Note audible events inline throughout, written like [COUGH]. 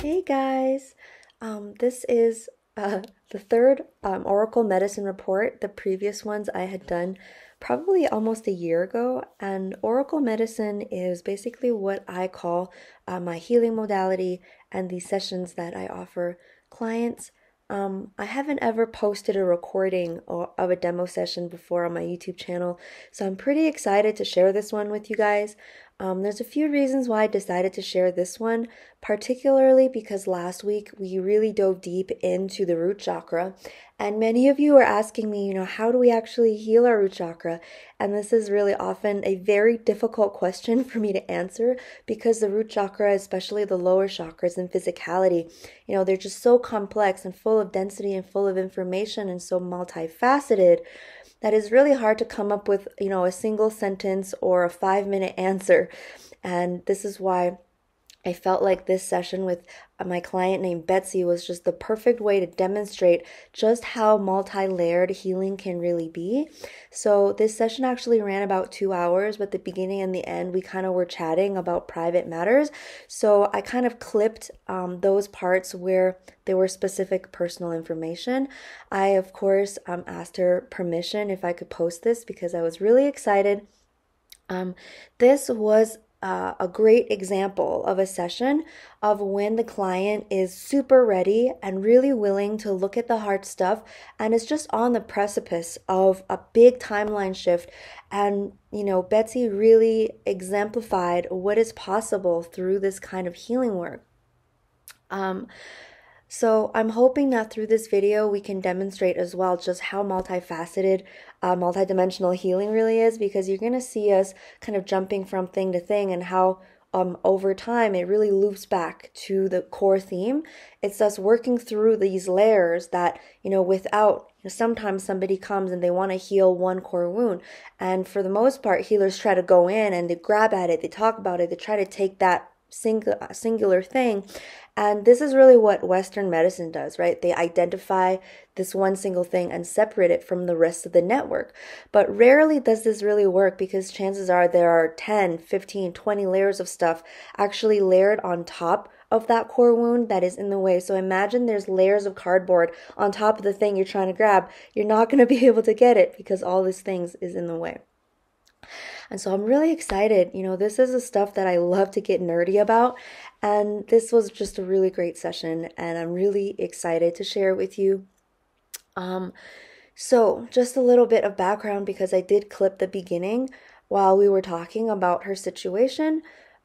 Hey guys, um, this is uh, the third um, Oracle Medicine report. The previous ones I had done probably almost a year ago, and Oracle Medicine is basically what I call uh, my healing modality and the sessions that I offer clients. Um, I haven't ever posted a recording or, of a demo session before on my YouTube channel, so I'm pretty excited to share this one with you guys. Um, there's a few reasons why I decided to share this one, particularly because last week we really dove deep into the root chakra, and many of you are asking me, you know, how do we actually heal our root chakra? And this is really often a very difficult question [LAUGHS] for me to answer because the root chakra, especially the lower chakras and physicality, you know, they're just so complex and full of density and full of information and so multifaceted that is really hard to come up with, you know, a single sentence or a five minute answer. And this is why I felt like this session with uh, my client named Betsy was just the perfect way to demonstrate just how multi layered healing can really be. So, this session actually ran about two hours, but the beginning and the end, we kind of were chatting about private matters. So, I kind of clipped um, those parts where there were specific personal information. I, of course, um, asked her permission if I could post this because I was really excited. Um, this was uh, a great example of a session of when the client is super ready and really willing to look at the hard stuff and is just on the precipice of a big timeline shift. And, you know, Betsy really exemplified what is possible through this kind of healing work. Um, so I'm hoping that through this video we can demonstrate as well just how multifaceted uh, multidimensional healing really is because you're going to see us kind of jumping from thing to thing and how um, over time it really loops back to the core theme. It's us working through these layers that, you know, without you know, sometimes somebody comes and they want to heal one core wound. And for the most part, healers try to go in and they grab at it, they talk about it, they try to take that single singular thing and this is really what Western medicine does, right? They identify this one single thing and separate it from the rest of the network. But rarely does this really work because chances are there are 10, 15, 20 layers of stuff actually layered on top of that core wound that is in the way. So imagine there's layers of cardboard on top of the thing you're trying to grab. You're not going to be [LAUGHS] able to get it because all these things is in the way. And so I'm really excited. You know, this is the stuff that I love to get nerdy about. And this was just a really great session, and I'm really excited to share it with you. Um, so, just a little bit of background because I did clip the beginning while we were talking about her situation.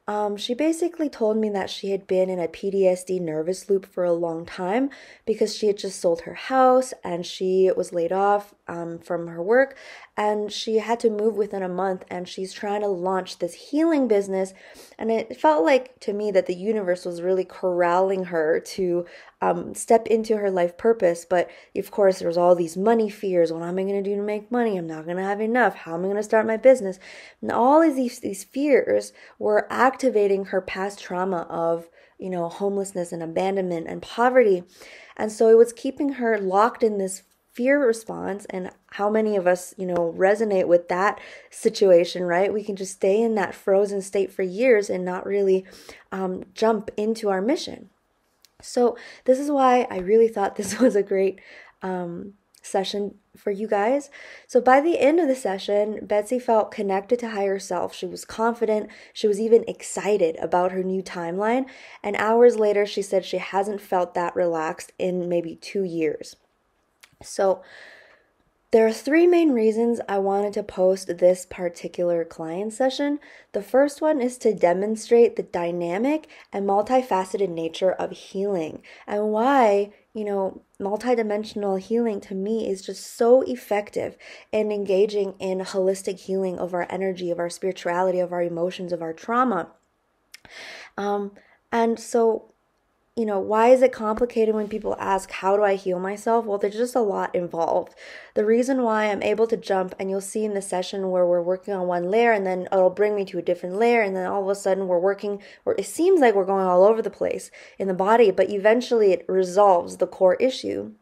Um, she basically told me that she had been in a PTSD nervous loop for a long time because she had just sold her house and she was laid off um, from her work and she had to move within a month and she's trying to launch this healing business. And it felt like to me that the universe was really corralling her to um, step into her life purpose. But of course there was all these money fears. What am i going to do to make money? I'm not going to have enough. How am i going to start my business? And all of these, these fears were activating her past trauma of you know homelessness and abandonment and poverty. And so it was keeping her locked in this fear response and how many of us, you know, resonate with that situation, right? We can just stay in that frozen state for years and not really um, jump into our mission. So, this is why I really thought this [LAUGHS] was a great um, session for you guys. So, by the end of the session, Betsy felt connected to higher self. She was confident. She was even excited about her new timeline. And hours later, she said she hasn't felt that relaxed in maybe two years. So, there are three main reasons I wanted to post this particular client session. The first one is to demonstrate the dynamic and multifaceted nature of healing and why, you know, multidimensional healing to me is just so effective in engaging in holistic healing of our energy, of our spirituality, of our emotions, of our trauma. Um, and so you know, why is it complicated when people ask, How do I heal myself? Well, there's just a lot involved. The reason why I'm able to jump, and you'll see in the session where we're working on one layer, and then it'll bring me to a different layer, and then all of a sudden we're working, or it seems like we're going all over the place in the body, but eventually it resolves the core issue.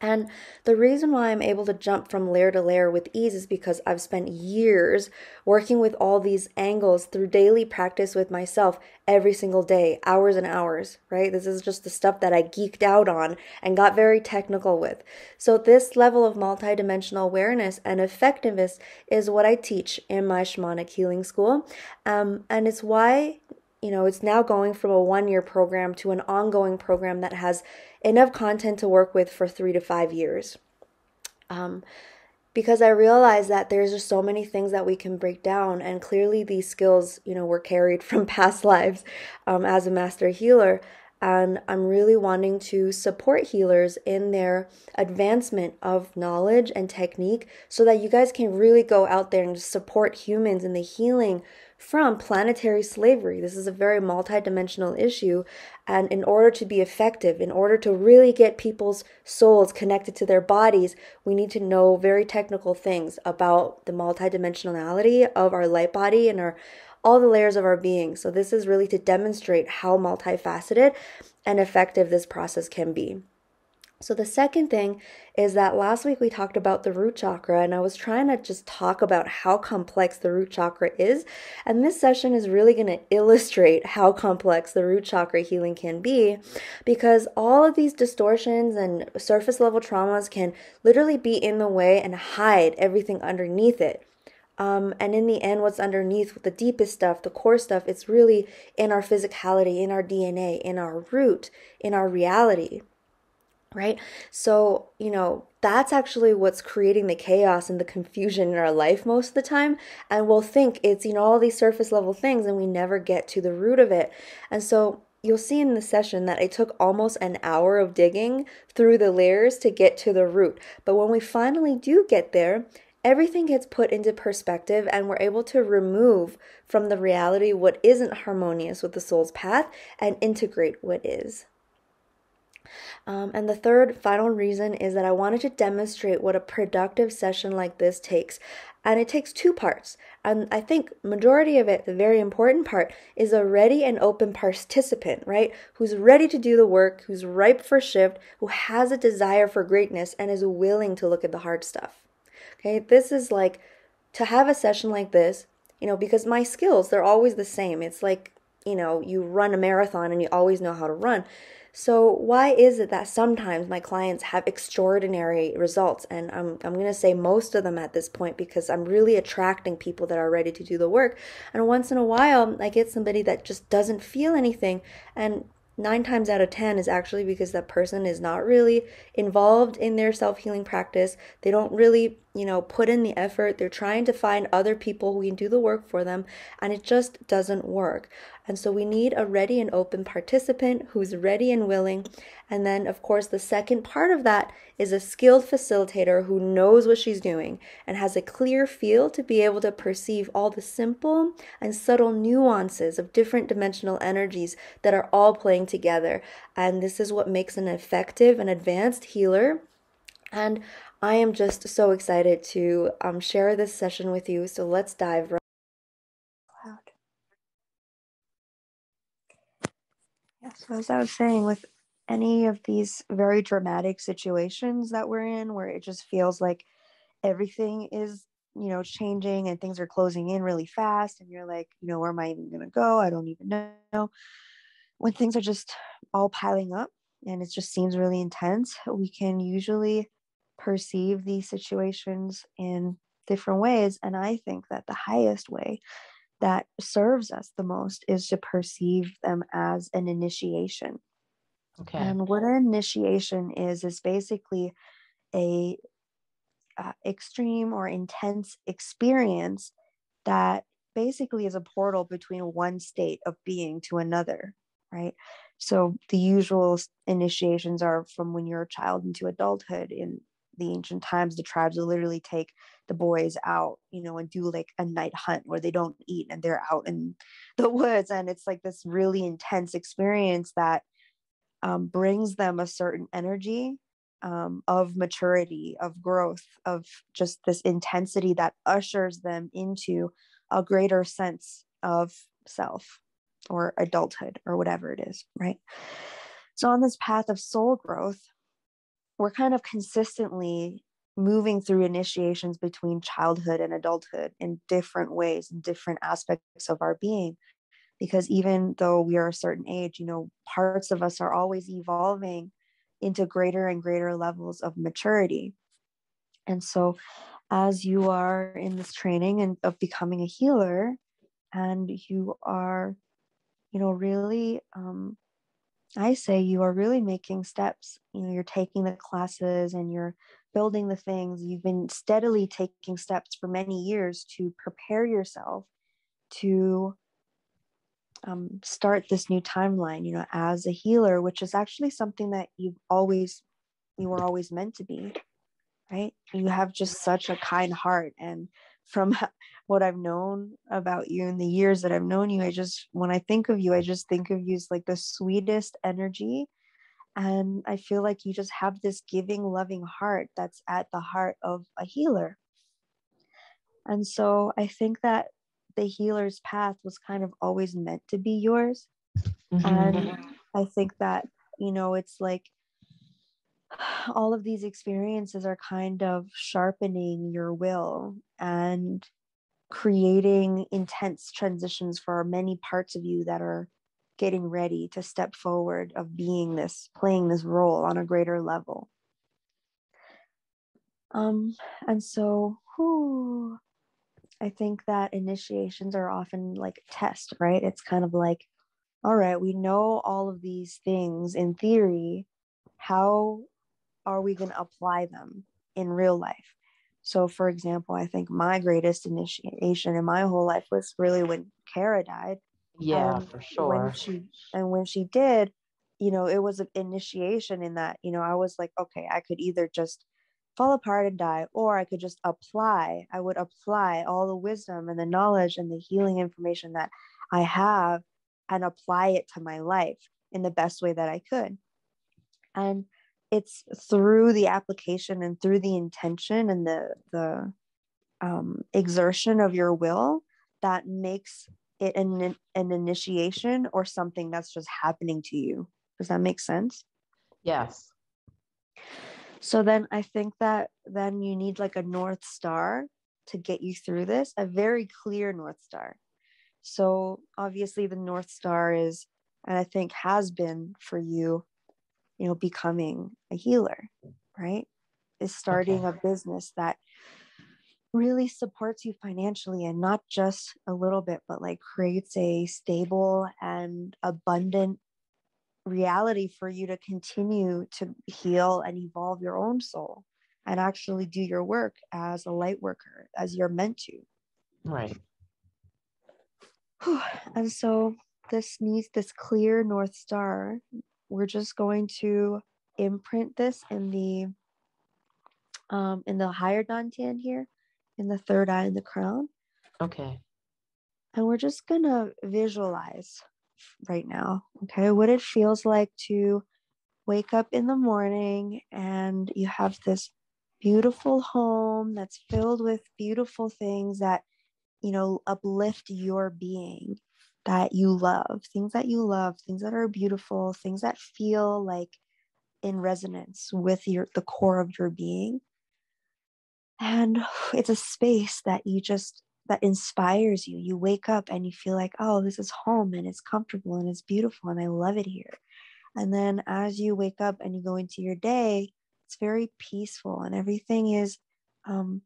And the reason why I'm able to jump from layer to layer with ease is because I've spent years working with all these angles through daily practice with myself every single day, hours and hours, right? This is just the stuff that I geeked out on and got very technical with. So, this level of multidimensional awareness and effectiveness is what I teach in my shamanic healing school. Um, and it's why you know, it's now going from a one year program to an ongoing program that has enough content to work with for three to five years. Um, because I realized that there's just so many things that we can break down, and clearly these skills, you know, were carried [LAUGHS] from past lives um, as a master healer. And I'm really wanting to support healers in their advancement of knowledge and technique so that you guys can really go out there and support humans in the healing from planetary slavery. This is a very multidimensional issue. And in order to be effective, in order to really get people's souls connected to their bodies, we need to know very technical things about the multidimensionality of our light body and our all the layers of our being. So this is really to demonstrate how multifaceted and effective this process can be. So, the second thing is that last week we talked about the root chakra, and I was trying to just talk about how complex the root chakra is. And this session is really going to illustrate how complex the root chakra healing can be because all of these distortions and surface level traumas can literally be in the way and hide everything underneath it. Um, and in the end, what's underneath, the deepest stuff, the core stuff, it's really in our physicality, in our DNA, in our root, in our reality right? So, you know, that's actually what's creating the chaos and the confusion in our life most of the time. And we'll think it's, you know, all these surface level things and we never get to the root of it. And so, you'll see in the session that it took almost an hour of digging through the layers to get to the root. But when we finally do get there, everything gets put into perspective and we're able to remove from the reality what isn't harmonious with the soul's path and integrate what is. Um, and the third final reason is that I wanted to demonstrate what a productive session like this takes. And it takes two parts. And I think majority of it, the very important part, is a ready and open participant, right? Who's ready to do the work, who's ripe for shift, who has a desire for greatness and is willing to look at the hard stuff. Okay, this is like to have a session like this, you know, because my skills, they're always the same. It's like, you know, you run a marathon and you always know how to run. So, why is it that sometimes my clients have extraordinary results? And I'm, I'm going to say most of them at this point because I'm really attracting people that are ready to do the work. And once in a while, I get somebody that just doesn't feel anything. And nine times out of ten is actually because that person is not really involved in their self-healing practice they don't really you know put in the effort they're trying to find other people who can do the work for them and it just doesn't work and so we need a ready and open participant who's ready and willing. And then, of course, the second part of that is a skilled facilitator who knows what she's doing and has a clear field to be able to perceive all the simple and subtle nuances of different dimensional energies that are all playing together. And this is what makes an effective and advanced healer. And I am just so excited to um, share this session with you. So let's dive right. So as I was saying, with any of these very dramatic situations that we're in, where it just feels like everything is, you know, changing and things are closing in really fast, and you're like, you know, where am I even going to go? I don't even know. When things are just all piling up and it just seems really intense, we can usually perceive these situations in different ways. And I think that the highest way that serves us the most is to perceive them as an initiation. Okay. And what an initiation is is basically a uh, extreme or intense experience that basically is a portal between one state of being to another, right? So the usual initiations are from when you're a child into adulthood in the ancient times the tribes would literally take the boys out you know and do like a night hunt where they don't eat and they're out in [LAUGHS] the woods. And it's like this really intense experience that um, brings them a certain energy um, of maturity of growth of just this intensity that ushers them into a greater sense of self or adulthood or whatever it is right? So on this path of soul growth we're kind of consistently moving through initiations between childhood and adulthood in different ways, in different aspects of our being. Because even though we are a certain age, you know, parts of us are always evolving into greater and greater levels of maturity. And so, as you are in this training and of becoming a healer, and you are, you know, really um, I say you are really making steps. You know, you're taking the classes and you're building the things. You've been steadily taking steps for many years to prepare yourself to um, start this new timeline, you know, as a healer, which is actually something that you've always, you were always meant to be, right? You have just such a kind heart. And from what I've known about you in the years that I've known you, I just, when I think of you, I just think of you as like the sweetest energy. And I feel like you just have this giving, loving heart that's at the heart of a healer. And so I think that the healer's path was kind of always meant to be yours. Mm-hmm. And I think that, you know, it's like all of these experiences are kind of sharpening your will and creating intense transitions for many parts of you that are getting ready to step forward of being this playing this role on a greater level. Um and so whew, i think that initiations are often like a test right? It's kind of like all right we know all of these things in theory. How are we going to apply them in real life? So, for example, I think my greatest initiation in my whole life was really when Kara died. Yeah, and for sure. When she and when she did, you know, it was an initiation in that, you know, I was like, okay, I could either just fall apart and die, or I could just apply. I would apply all the wisdom and the knowledge and the healing information that I have and apply it to my life in the best way that I could. And it's through the application and through the intention and the the um, exertion of your will that makes it an, an initiation or something that's just happening to you. Does that make sense? Yes. So then i think that then you need like a north star to get you through this a very clear north star. So obviously the north star is and i think has been for you you know becoming a healer right? Is starting okay. a business that really supports you financially and not just a little bit but like creates a stable and abundant reality for you to continue to heal and evolve your own soul and actually do your work as a light worker as you're meant to right and so this needs this clear north star we're just going to imprint this in the um, in the higher dantian here, in the third eye in the crown. Okay. And we're just gonna visualize right now, okay, what it feels like to wake up in the morning and you have this beautiful home that's filled with beautiful things that you know uplift your being that you love, things that you love, things that are beautiful, things that feel like in resonance with your the core of your being. And [SIGHS] it's a space that you just that inspires you. You wake up and you feel like, oh, this is home and it's comfortable and it's beautiful and I love it here. And then as you wake up and you go into your day, it's very peaceful and everything is um,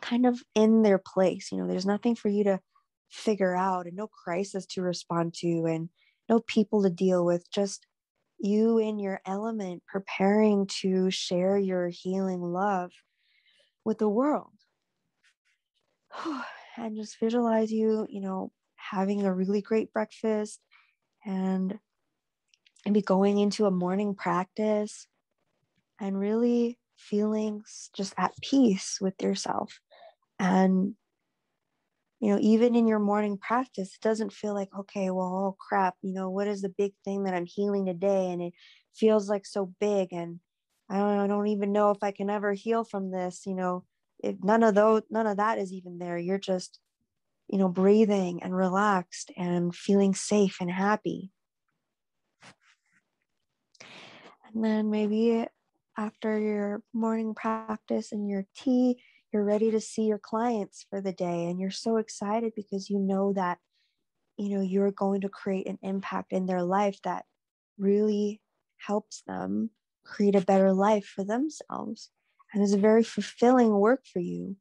kind of in their place. You know, there's nothing for you to figure out and no crisis to respond to and no people to deal with just you in your element preparing to share your healing love with the world. [SIGHS] And just visualize you you know having a really great breakfast and maybe going into a morning practice and really feeling just at peace with yourself. And you know, even in your morning practice, it doesn't feel like, okay, well, oh crap, you know, what is the big thing that I'm healing today? And it feels like so big. And I don't, I don't even know if I can ever heal from this. You know, if none of those, none of that is even there. You're just, you know, breathing and relaxed and feeling safe and happy. And then maybe after your morning practice and your tea, you're ready to see your clients for the day and you're so excited because you know that you know you're going to create an impact in their life that really helps them create a better life for themselves and it's a very fulfilling work for you.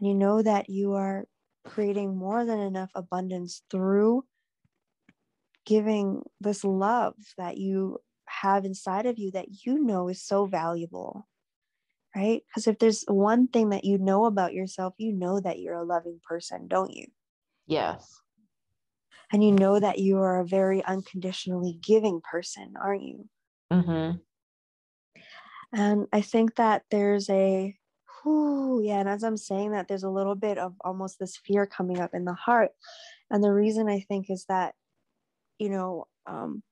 And you know that you are creating more than enough abundance through giving this love that you have inside of you that you know is so valuable right? Because if there's one thing that you know about yourself you know that you're a loving person don't you? Yes. And you know that you are a very unconditionally giving person aren't you? Mm-hmm. and i think that there's a whew, yeah and as i'm saying that there's a little bit of almost this fear coming up in the heart. And the reason i think is that you know um,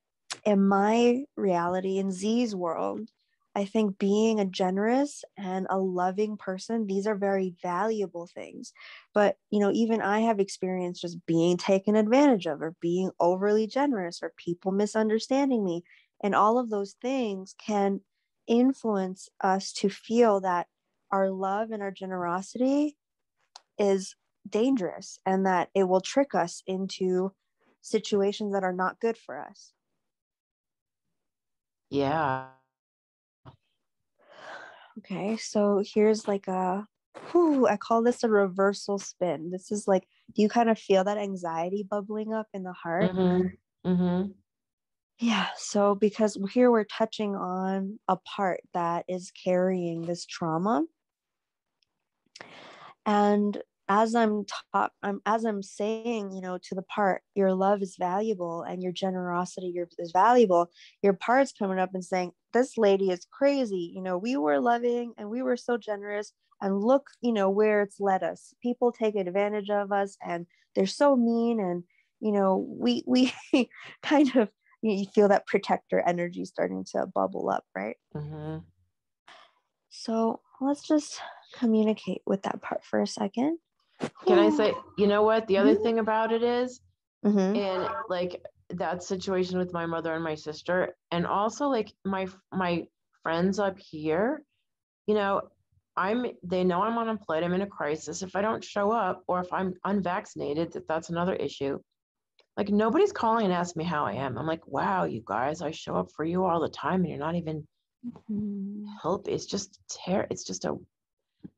in my reality in Xi's world I think being a generous and a loving person, these are very valuable things. But, you know, even I have experienced just being taken advantage of or being overly generous or people misunderstanding me. And all of those things can influence us to feel that our love and our generosity is dangerous and that it will trick us into situations that are not good for us. Yeah. Okay, so here's like a, whew, I call this a reversal spin. This is like, do you kind of feel that anxiety bubbling up in the heart? Mm-hmm. Mm-hmm. Yeah, so because here we're touching on a part that is carrying this trauma. And as I'm taught, I'm as I'm saying, you know, to the part, your love is valuable and your generosity your, is valuable. Your part's coming up and saying, "This lady is crazy." You know, we were loving and we were so generous, and look, you know, where it's led us. People take advantage of us, and they're so mean, and you know, we we [LAUGHS] kind of you feel that protector energy starting to bubble up, right? Mm-hmm. So let's just communicate with that part for a second. Can I say, you know what? The other thing about it is, Mhm. in like that situation with my mother and my sister, and also like my my friends up here, you know, I'm they know I'm unemployed, I'm in a crisis. If I don't show up or if I'm unvaccinated, that that's another issue. Like nobody's calling and asking me how I am. I'm like, wow, you guys, I show up for you all the time and you're not even Mhm. help. It's just ter it's just a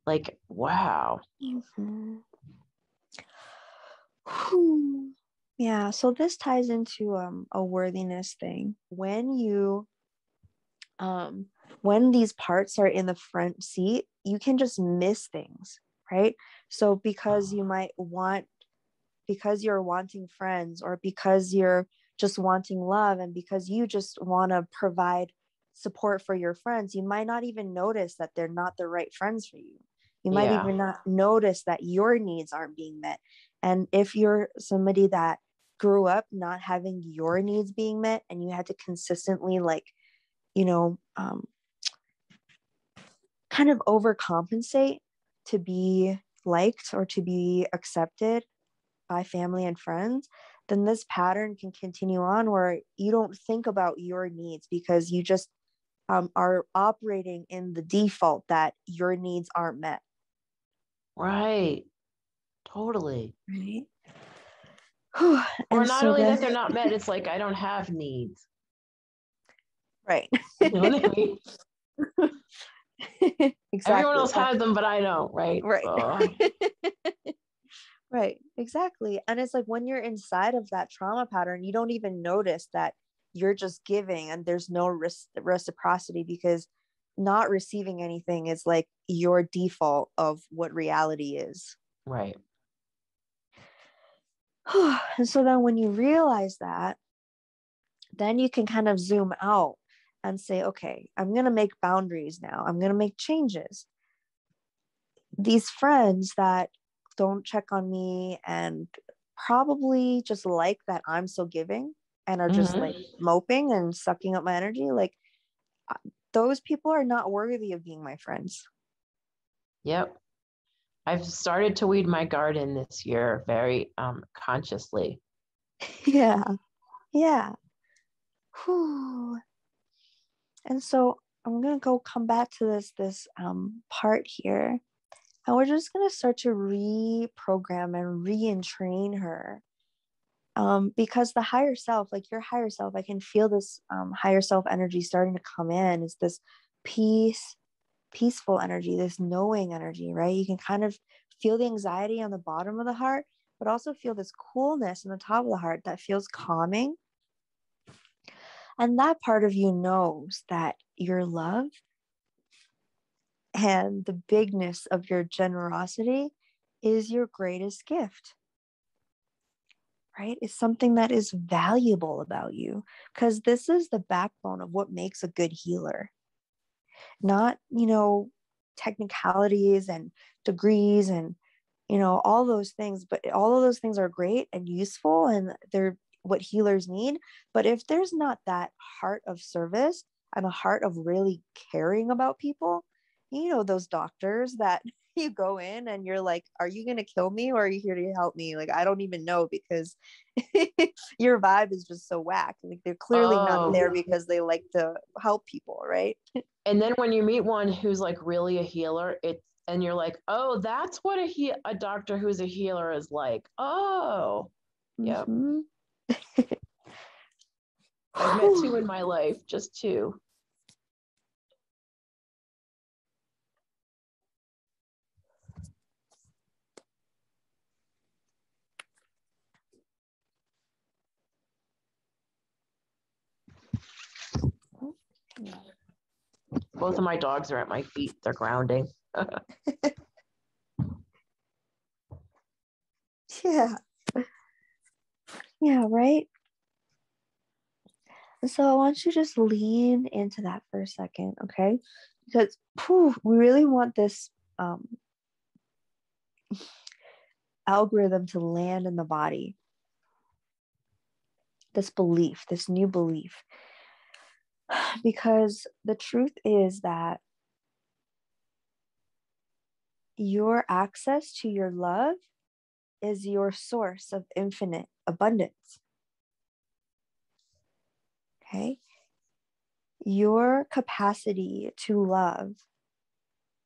like wow. Mhm. Yeah, so this ties into um, a worthiness thing. When you um when these parts are in the front seat, you can just miss things, right? So because you might want because you're wanting friends or because you're just wanting love and because you just want to provide support for your friends, you might not even notice that they're not the right friends for you. You might Yeah. even not notice that your needs aren't being met. And if you're somebody that grew up not having your needs being met and you had to consistently, like, you know, um, kind of overcompensate to be liked or to be accepted by family and friends, then this pattern can continue on where you don't think about your needs because you just um, are operating in the default that your needs aren't met. Right. Totally. Right. Or and not so only then, that they're not met, it's like [LAUGHS] I don't have needs. right. [LAUGHS] You know I mean? exactly. [LAUGHS] Everyone else has them, but I don't, right? right So, um, right exactly and it's like when you're inside of that trauma pattern you don't even notice that you're just giving and there's no res- reciprocity because not receiving anything is like your default of what reality is right. [SIGHS] and so then when you realize that then you can kind of zoom out and say okay i'm going to make boundaries now i'm going to make changes these friends that don't check on me and probably just like that I'm so giving and are just Mhm. like moping and sucking up my energy, like uh, those people are not worthy of being my friends. Yep. I've started to weed my garden this year very um consciously. [LAUGHS] yeah. Yeah. Whew. And so I'm gonna go come back to this this um, part here, and we're just gonna start to reprogram and re-entrain her. Um, because the higher self, like your higher self, I can feel this um, higher self energy starting to come in. It's this peace, peaceful energy, this knowing energy, right? You can kind of feel the anxiety on the bottom of the heart, but also feel this coolness in the top of the heart that feels calming and that part of you knows that your love and the bigness of your generosity is your greatest gift. Right? It's something that is valuable about you because this is the backbone of what makes a good healer. Not, you know, technicalities and degrees and you know all those things but all of those things are great and useful and they're what healers need. But if there's not that heart of service and a heart of really caring about people, you know, those doctors that [LAUGHS] you go in and you're like, are you going to kill me or are you here to help me? Like, I don't even know because [LAUGHS] your vibe is just so whack. Like, they're clearly oh. not there because they like to help people, right? [LAUGHS] and then when you meet one who's like really a healer, it's and you're like, oh, that's what a he- a doctor who's a healer is like. Oh, yeah. Mm-hmm. [LAUGHS] I've met two in my life, just two. Both of my dogs are at my feet. They're grounding. [LAUGHS] yeah. Yeah, right? So I want you to just lean into that for a second, okay? Because whew, we really want this um, [SIGHS] algorithm to land in the body. This belief, this new belief. Because the truth is that your access to your love is your source of infinite abundance. Okay. Your capacity to love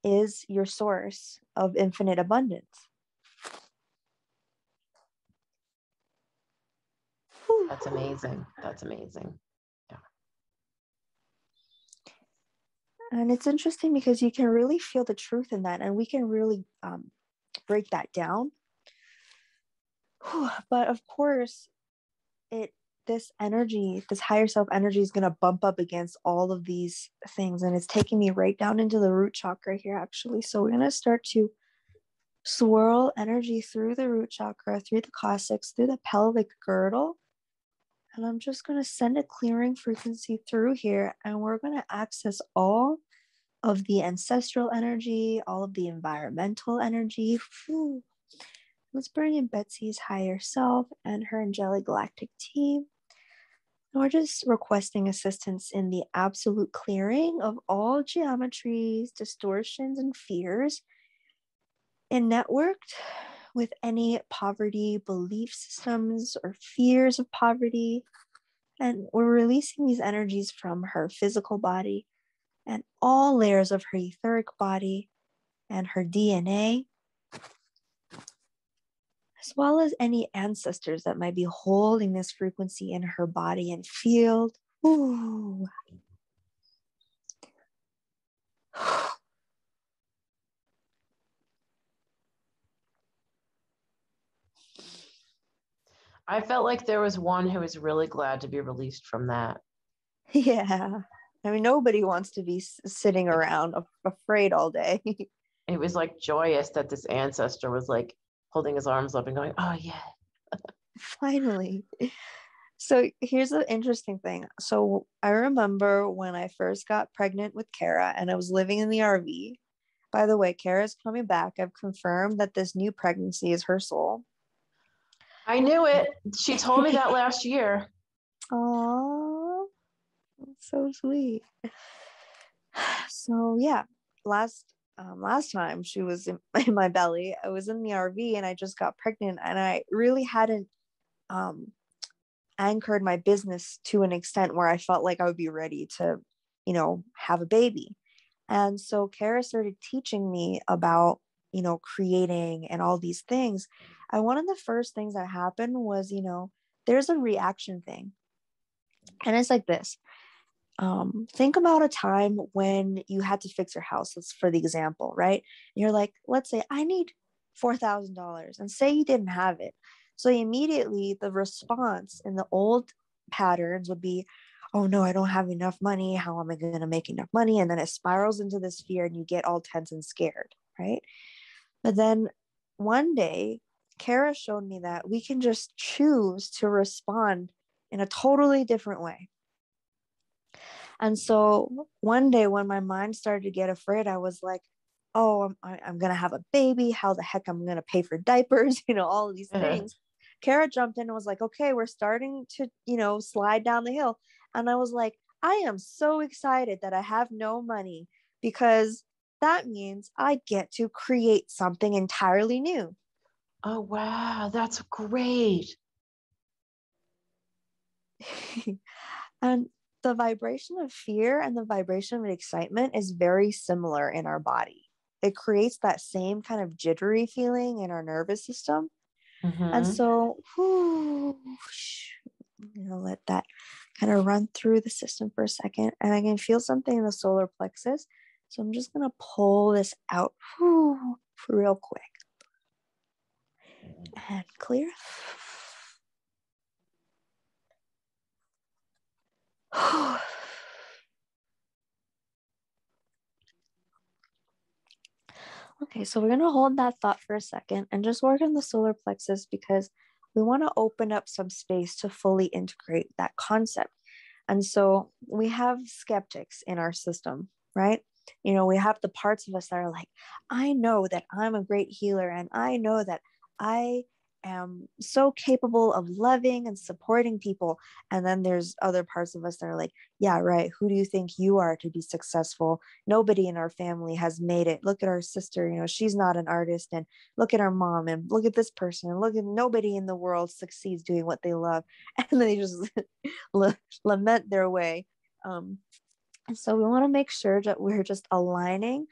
is your source of infinite abundance. That's amazing. That's amazing. And it's interesting because you can really feel the truth in that, and we can really um, break that down. [SIGHS] But of course, it this energy, this higher self energy is going to bump up against all of these things. And it's taking me right down into the root chakra here, actually. So we're going to start to swirl energy through the root chakra, through the coccyx, through the pelvic girdle. And I'm just going to send a clearing frequency through here. And we're going to access all of the ancestral energy, all of the environmental energy. Whew. Let's bring in Betsy's higher self and her angelic galactic team. And We're just requesting assistance in the absolute clearing of all geometries, distortions, and fears, and networked with any poverty belief systems or fears of poverty. And we're releasing these energies from her physical body and all layers of her etheric body and her DNA as well as any ancestors that might be holding this frequency in her body and field. Ooh. [SIGHS] [SIGHS] [SIGHS] I felt like there was one who was really glad to be released from that. [LAUGHS] Yeah. I mean, nobody wants to be sitting around afraid all day. [LAUGHS] it was like joyous that this ancestor was like, holding his arms up and going, oh, yeah. Finally. So here's the interesting thing. So I remember when I first got pregnant with Kara and I was living in the RV. By the way, Kara's coming back. I've confirmed that this new pregnancy is her soul. I knew it. She [LAUGHS] told me that last year. Oh, so sweet. So yeah, last um, last time she was in, [LAUGHS] in, my belly, I was in the RV and I just got pregnant and I really hadn't um, anchored my business to an extent where I felt like I would be ready to you know, have a baby. And so Kara started teaching me about, you know, creating and all these things. And one of the first things that happened was, you know, there's a reaction thing. And it's like this. Um, think about a time when you had to fix your house. That's for the example, right? And you're like, let's say I need $4,000 and say you didn't have it. So immediately the response in the old patterns would be, oh no, I don't have enough money. How am I going to make enough money? And then it spirals into this fear and you get all tense and scared, right? But then one day, Kara showed me that we can just choose to respond in a totally different way. And so one day when my mind started to get afraid, I was like, oh, I'm, I'm going to have a baby. How the heck I'm going to pay for diapers? [LAUGHS] You know, all of these uh-huh. things. Kara jumped in and was like, okay, we're starting to, you know, slide down the hill. And I was like, I am so excited that I have no money because that means I get to create something entirely new. Oh, wow. That's great. [LAUGHS] and the vibration of fear and the vibration of excitement is very similar in our body. It creates that same kind of jittery feeling in our nervous system. Mm-hmm. And so, whoo, you know, let that kind of run through the system for a second. And I can feel something in the solar plexus. So I'm just going to pull this out whoo, real quick and clear. [SIGHS] okay, so we're going to hold that thought for a second and just work on the solar plexus because we want to open up some space to fully integrate that concept. And so we have skeptics in our system, right? You know, we have the parts of us that are like, I know that I'm a great healer and I know that I am so capable of loving and supporting people. And then there's other parts of us that are like, yeah, right. Who do you think you are to be successful? Nobody in our family has made it. Look at our sister, you know, she's not an artist. And look at our mom and look at this person and look at nobody in the world succeeds doing what they love. [LAUGHS] And they just [LAUGHS] lament their way. Um, so we want to make sure that we're just aligning.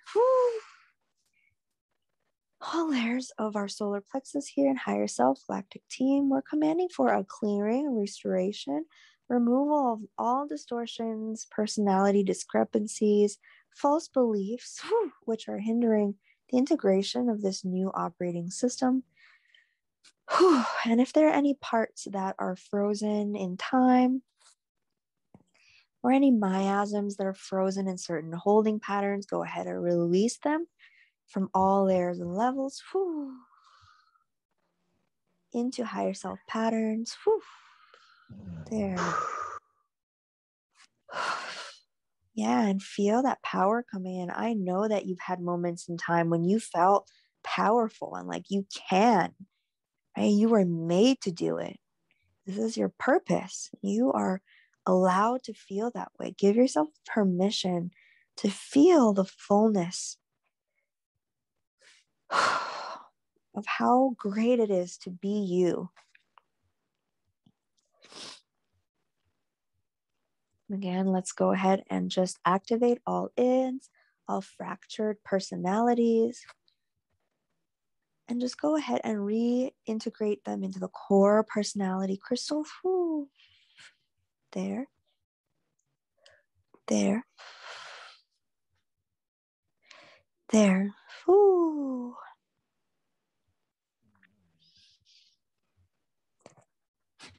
All layers of our solar plexus here in higher self galactic team we're commanding for a clearing restoration removal of all distortions personality discrepancies false beliefs [LAUGHS] which are hindering the integration of this new operating system. And if there are any parts that are frozen in time or any miasms that are frozen in certain holding patterns go ahead and release them from all layers and levels whew, into higher self patterns. Whew, there. [SIGHS] Yeah, and feel that power coming in. I know that you've had moments in time when you felt powerful and like you can, right? You were made to do it. This is your purpose. You are allowed to feel that way. Give yourself permission to feel the fullness [SIGHS] of how great it is to be you. Again, let's go ahead and just activate all ins, all fractured personalities, and just go ahead and reintegrate them into the core personality crystal. There, there, there. Ooh.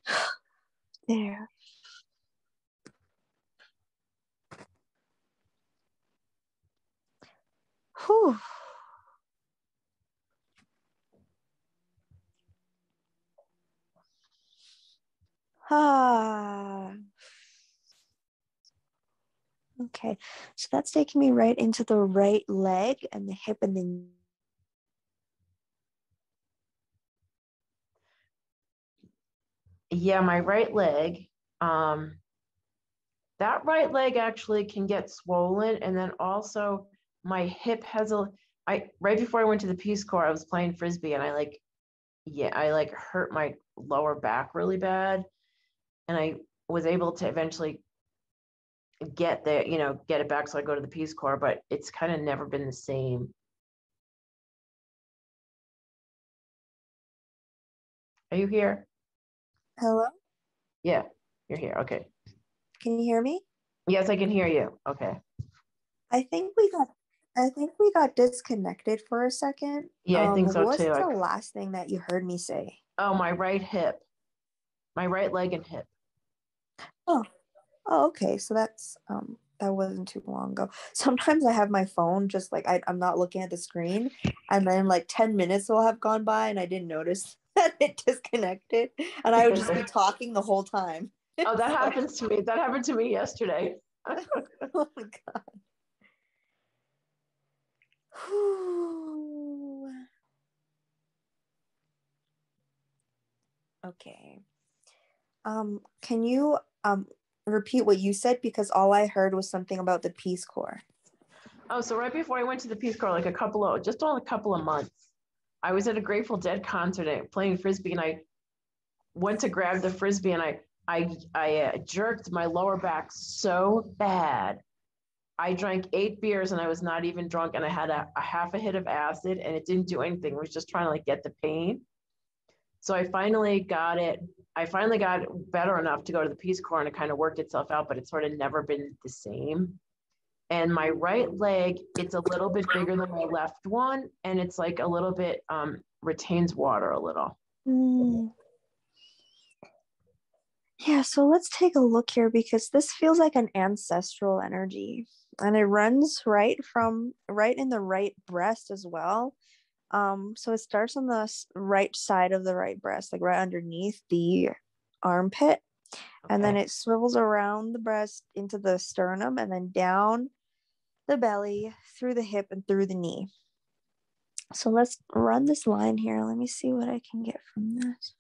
[GASPS] There. Whew. Ah. Okay, so that's taking me right into the right leg and the hip and the yeah, my right leg. Um, that right leg actually can get swollen, and then also my hip has a. I right before I went to the Peace Corps, I was playing frisbee, and I like, yeah, I like hurt my lower back really bad, and I was able to eventually get there, you know, get it back so I go to the Peace Corps, but it's kind of never been the same. Are you here? Hello? Yeah, you're here. Okay. Can you hear me? Yes, I can hear you. Okay. I think we got I think we got disconnected for a second. Yeah, I think Um, so what's too. I- the last thing that you heard me say? Oh, my right hip, my right leg and hip. Oh, okay. So that's um that wasn't too long ago. [LAUGHS] Sometimes I have my phone just like I, I'm not looking at the screen, and then like 10 minutes will have gone by and I didn't notice [LAUGHS] that it disconnected. And I would just be [LAUGHS] talking the whole time. Oh, that happens to me. That happened to me yesterday. oh my god. Whew. [SIGHS] okay. Um, can you um repeat what you said because all I heard was something about the Peace Corps. Oh, so right before I went to the Peace Corps, like a couple of just on a couple of months, I was at a Grateful Dead concert playing frisbee, and I went to grab the frisbee, and I I I uh, jerked my lower back so bad. I drank eight beers and I was not even drunk, and I had a, a half a hit of acid, and it didn't do anything. It was just trying to like get the pain. So I finally got it. I finally got better enough to go to the Peace Corps, and it kind of worked itself out, but it's sort of never been the same and my right leg it's a little bit bigger than my left one and it's like a little bit um retains water a little Hmm. Yeah, so let's take a look here because this feels like an ancestral energy and it runs right from right in the right breast as well. Um, so it starts on the right side of the right breast, like right underneath the armpit, and then it swivels around the breast into the sternum and then down the belly, through the hip, and through the knee. So let's run this line here. Let me see what I can get from this.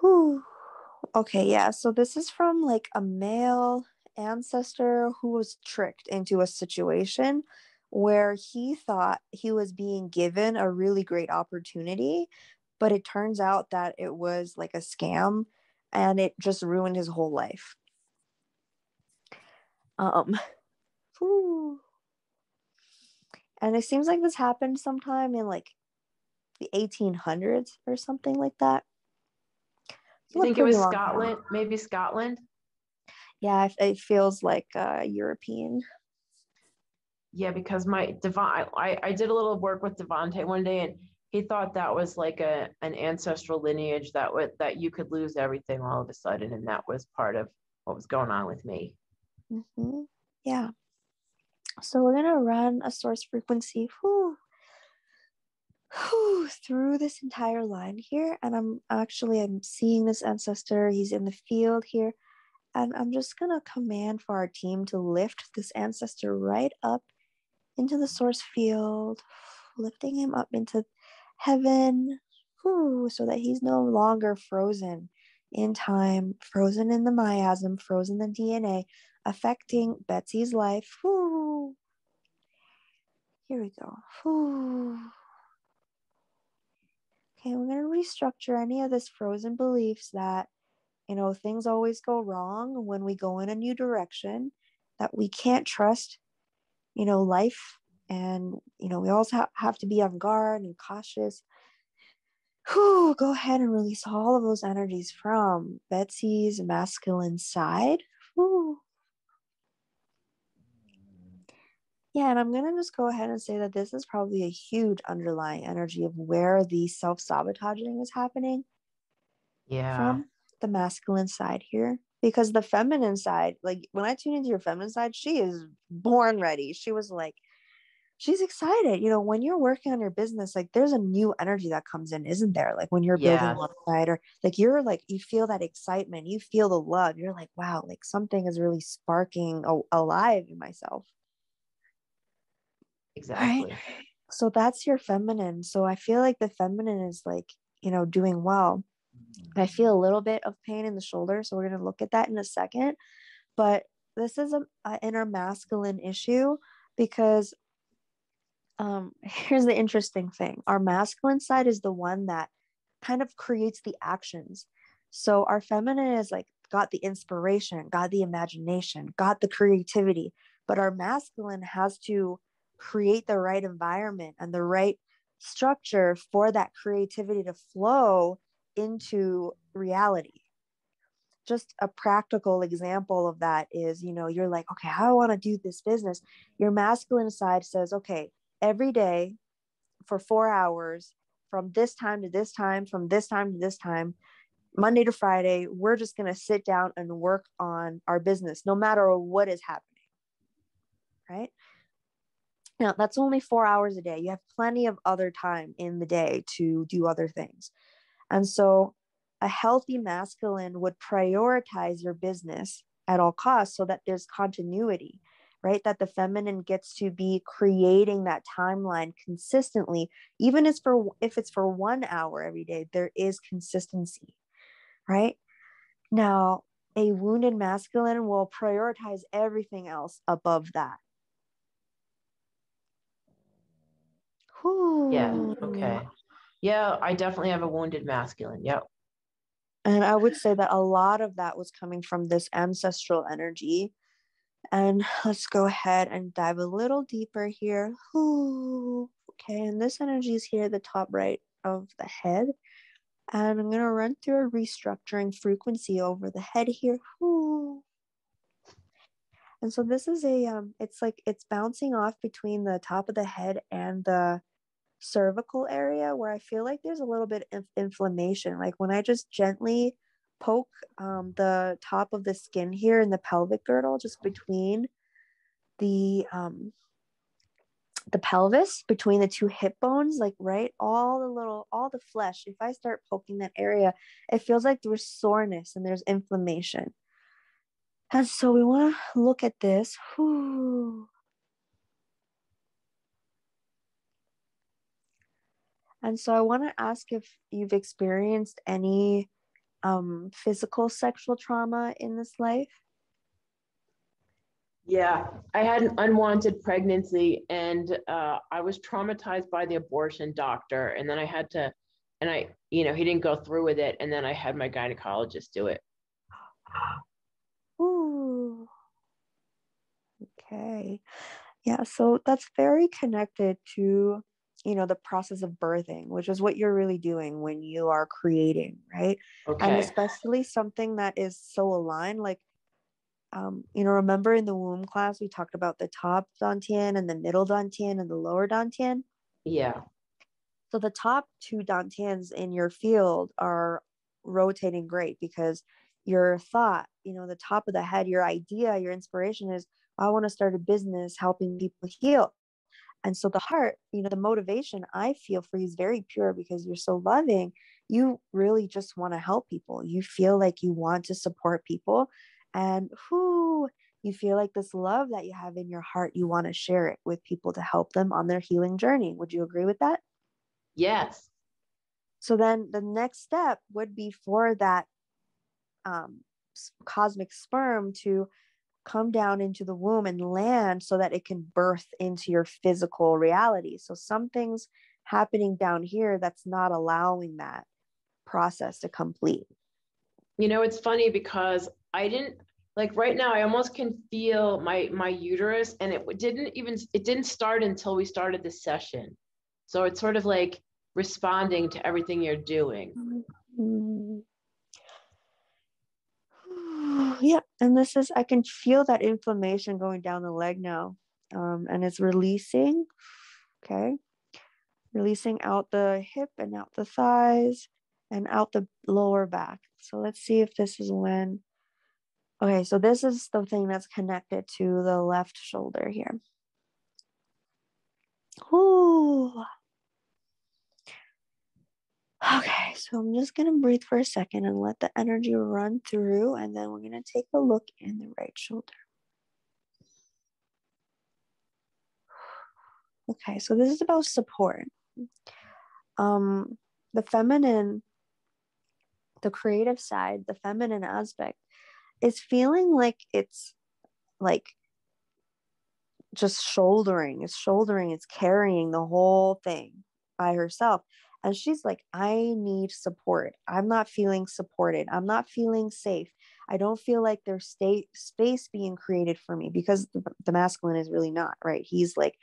Whew. Okay, yeah. So this is from like a male ancestor who was tricked into a situation where he thought he was being given a really great opportunity, but it turns out that it was like a scam and it just ruined his whole life. Um, [LAUGHS] whew. and it seems like this happened sometime in like the 1800s or something like that. you think it was pretty long time. scotland maybe scotland Yeah, it, feels like uh, European. yeah because my devon I, I did a little work with devonte one day and he thought that was like a an ancestral lineage that would that you could lose everything all of a sudden and that was part of what was going on with me hmm Yeah. So we're gonna run a source frequency whew, whew, through this entire line here, and I'm actually I'm seeing this ancestor. He's in the field here, and I'm just gonna command for our team to lift this ancestor right up into the source field, lifting him up into heaven, so that he's no longer frozen in time, frozen in the miasm, frozen in DNA, affecting Betsy's life. Here we go. Okay, we're going to restructure any of this frozen beliefs that, you know, things always go wrong when we go in a new direction, that we can't trust, you know, life. And, you know, we always ha- have to be on guard and cautious. Whew, go ahead and release all of those energies from Betsy's masculine side. Whew. Yeah, and I'm gonna just go ahead and say that this is probably a huge underlying energy of where the self-sabotaging is happening yeah from the masculine side here. Because the feminine side, like when I tune into your feminine side, she is born ready. She was like, she's excited. You know, when you're working on your business, like there's a new energy that comes in, isn't there? Like when you're building Yes. one side, or like you're like, you feel that excitement, you feel the love. You're like, wow, like something is really sparking a- alive in myself. exactly so that's your feminine so i feel like the feminine is like you know doing well i feel a little bit of pain in the shoulder so we're going to look at that in a second. But this is a, inner masculine issue because um [LAUGHS] here's the interesting thing. Our masculine side is the one that kind of creates the actions. So our feminine is like got the inspiration, got the imagination, got the creativity, but our masculine has to create the right environment and the right structure for that creativity to flow into reality. Just a practical example of that is, you know, you're like, okay, I want to do this business. Your masculine side says, okay, every day for four hours, from this time to this time, from this time to this time, Monday to Friday, we're just going to sit down and work on our business no matter what is happening. Right. Now, that's only four hours a day. You have plenty of other time in the day to do other things. And so, a healthy masculine would prioritize your business at all costs so that there's continuity, right? That the feminine gets to be creating that timeline consistently, even if for if it's for one hour every day, there is consistency right? Now, a wounded masculine will prioritize everything else above that. Whew. Yeah, okay. Yeah, I definitely have a wounded masculine. Yep. And I would [SIGHS] say that a lot of that was coming from this ancestral energy. And [SIGHS] let's go ahead and dive a little deeper here. Ooh, [SIGHS] okay, and this energy is here at the top right of the head. And I'm going to run through a restructuring frequency over the head here. Ooh. And so this is a, um, it's like it's bouncing off between the top of the head and the cervical area where I feel like there's a little bit of inflammation. Like when I just gently poke um, the top of the skin here in the pelvic girdle, just between the um, the pelvis between the two hip bones like right all the little all the flesh if i start poking that area it feels like there's soreness and there's inflammation and so we want to look at this Whew. And so i want to ask if you've experienced any um, physical sexual trauma in this life yeah, I had an unwanted pregnancy and uh, I was traumatized by the abortion doctor. And then I had to, and I, you know, he didn't go through with it. And then I had my gynecologist do it. Ooh. Okay. Yeah. So that's very connected to, you know, the process of birthing, which is what you're really doing when you are creating, right? Okay. And especially something that is so aligned, like um, you know, remember in the womb class, we talked about the top dantian and the middle dantian and the lower dantian? Yeah. So the top two dantians in your field are rotating great because your thought, you know, the top of the head, your idea, your inspiration is, I want to start a business helping people heal. And so the heart, you know, the motivation I feel for you is very pure because you're so loving. You really just want to help people. You feel like you want to support people and who you feel like this love that you have in your heart you want to share it with people to help them on their healing journey would you agree with that yes so then the next step would be for that um, cosmic sperm to come down into the womb and land so that it can birth into your physical reality so something's happening down here that's not allowing that process to complete you know it's funny because I didn't like right now I almost can feel my my uterus and it didn't even it didn't start until we started the session. So it's sort of like responding to everything you're doing. Mm-hmm. Yeah, and this is I can feel that inflammation going down the leg now. Um, and it's releasing. Okay. Releasing out the hip and out the thighs and out the lower back. So let's see if this is when Okay, so this is the thing that's connected to the left shoulder here. Ooh. Okay, so I'm just going to breathe for a second and let the energy run through, and then we're going to take a look in the right shoulder. Okay, so this is about support. Um, the feminine, the creative side, the feminine aspect is feeling like it's like just shouldering, it's shouldering, it's carrying the whole thing by herself. And she's like, I need support. I'm not feeling supported. I'm not feeling safe. I don't feel like there's state space being created for me because the, the masculine is really not, right? He's like,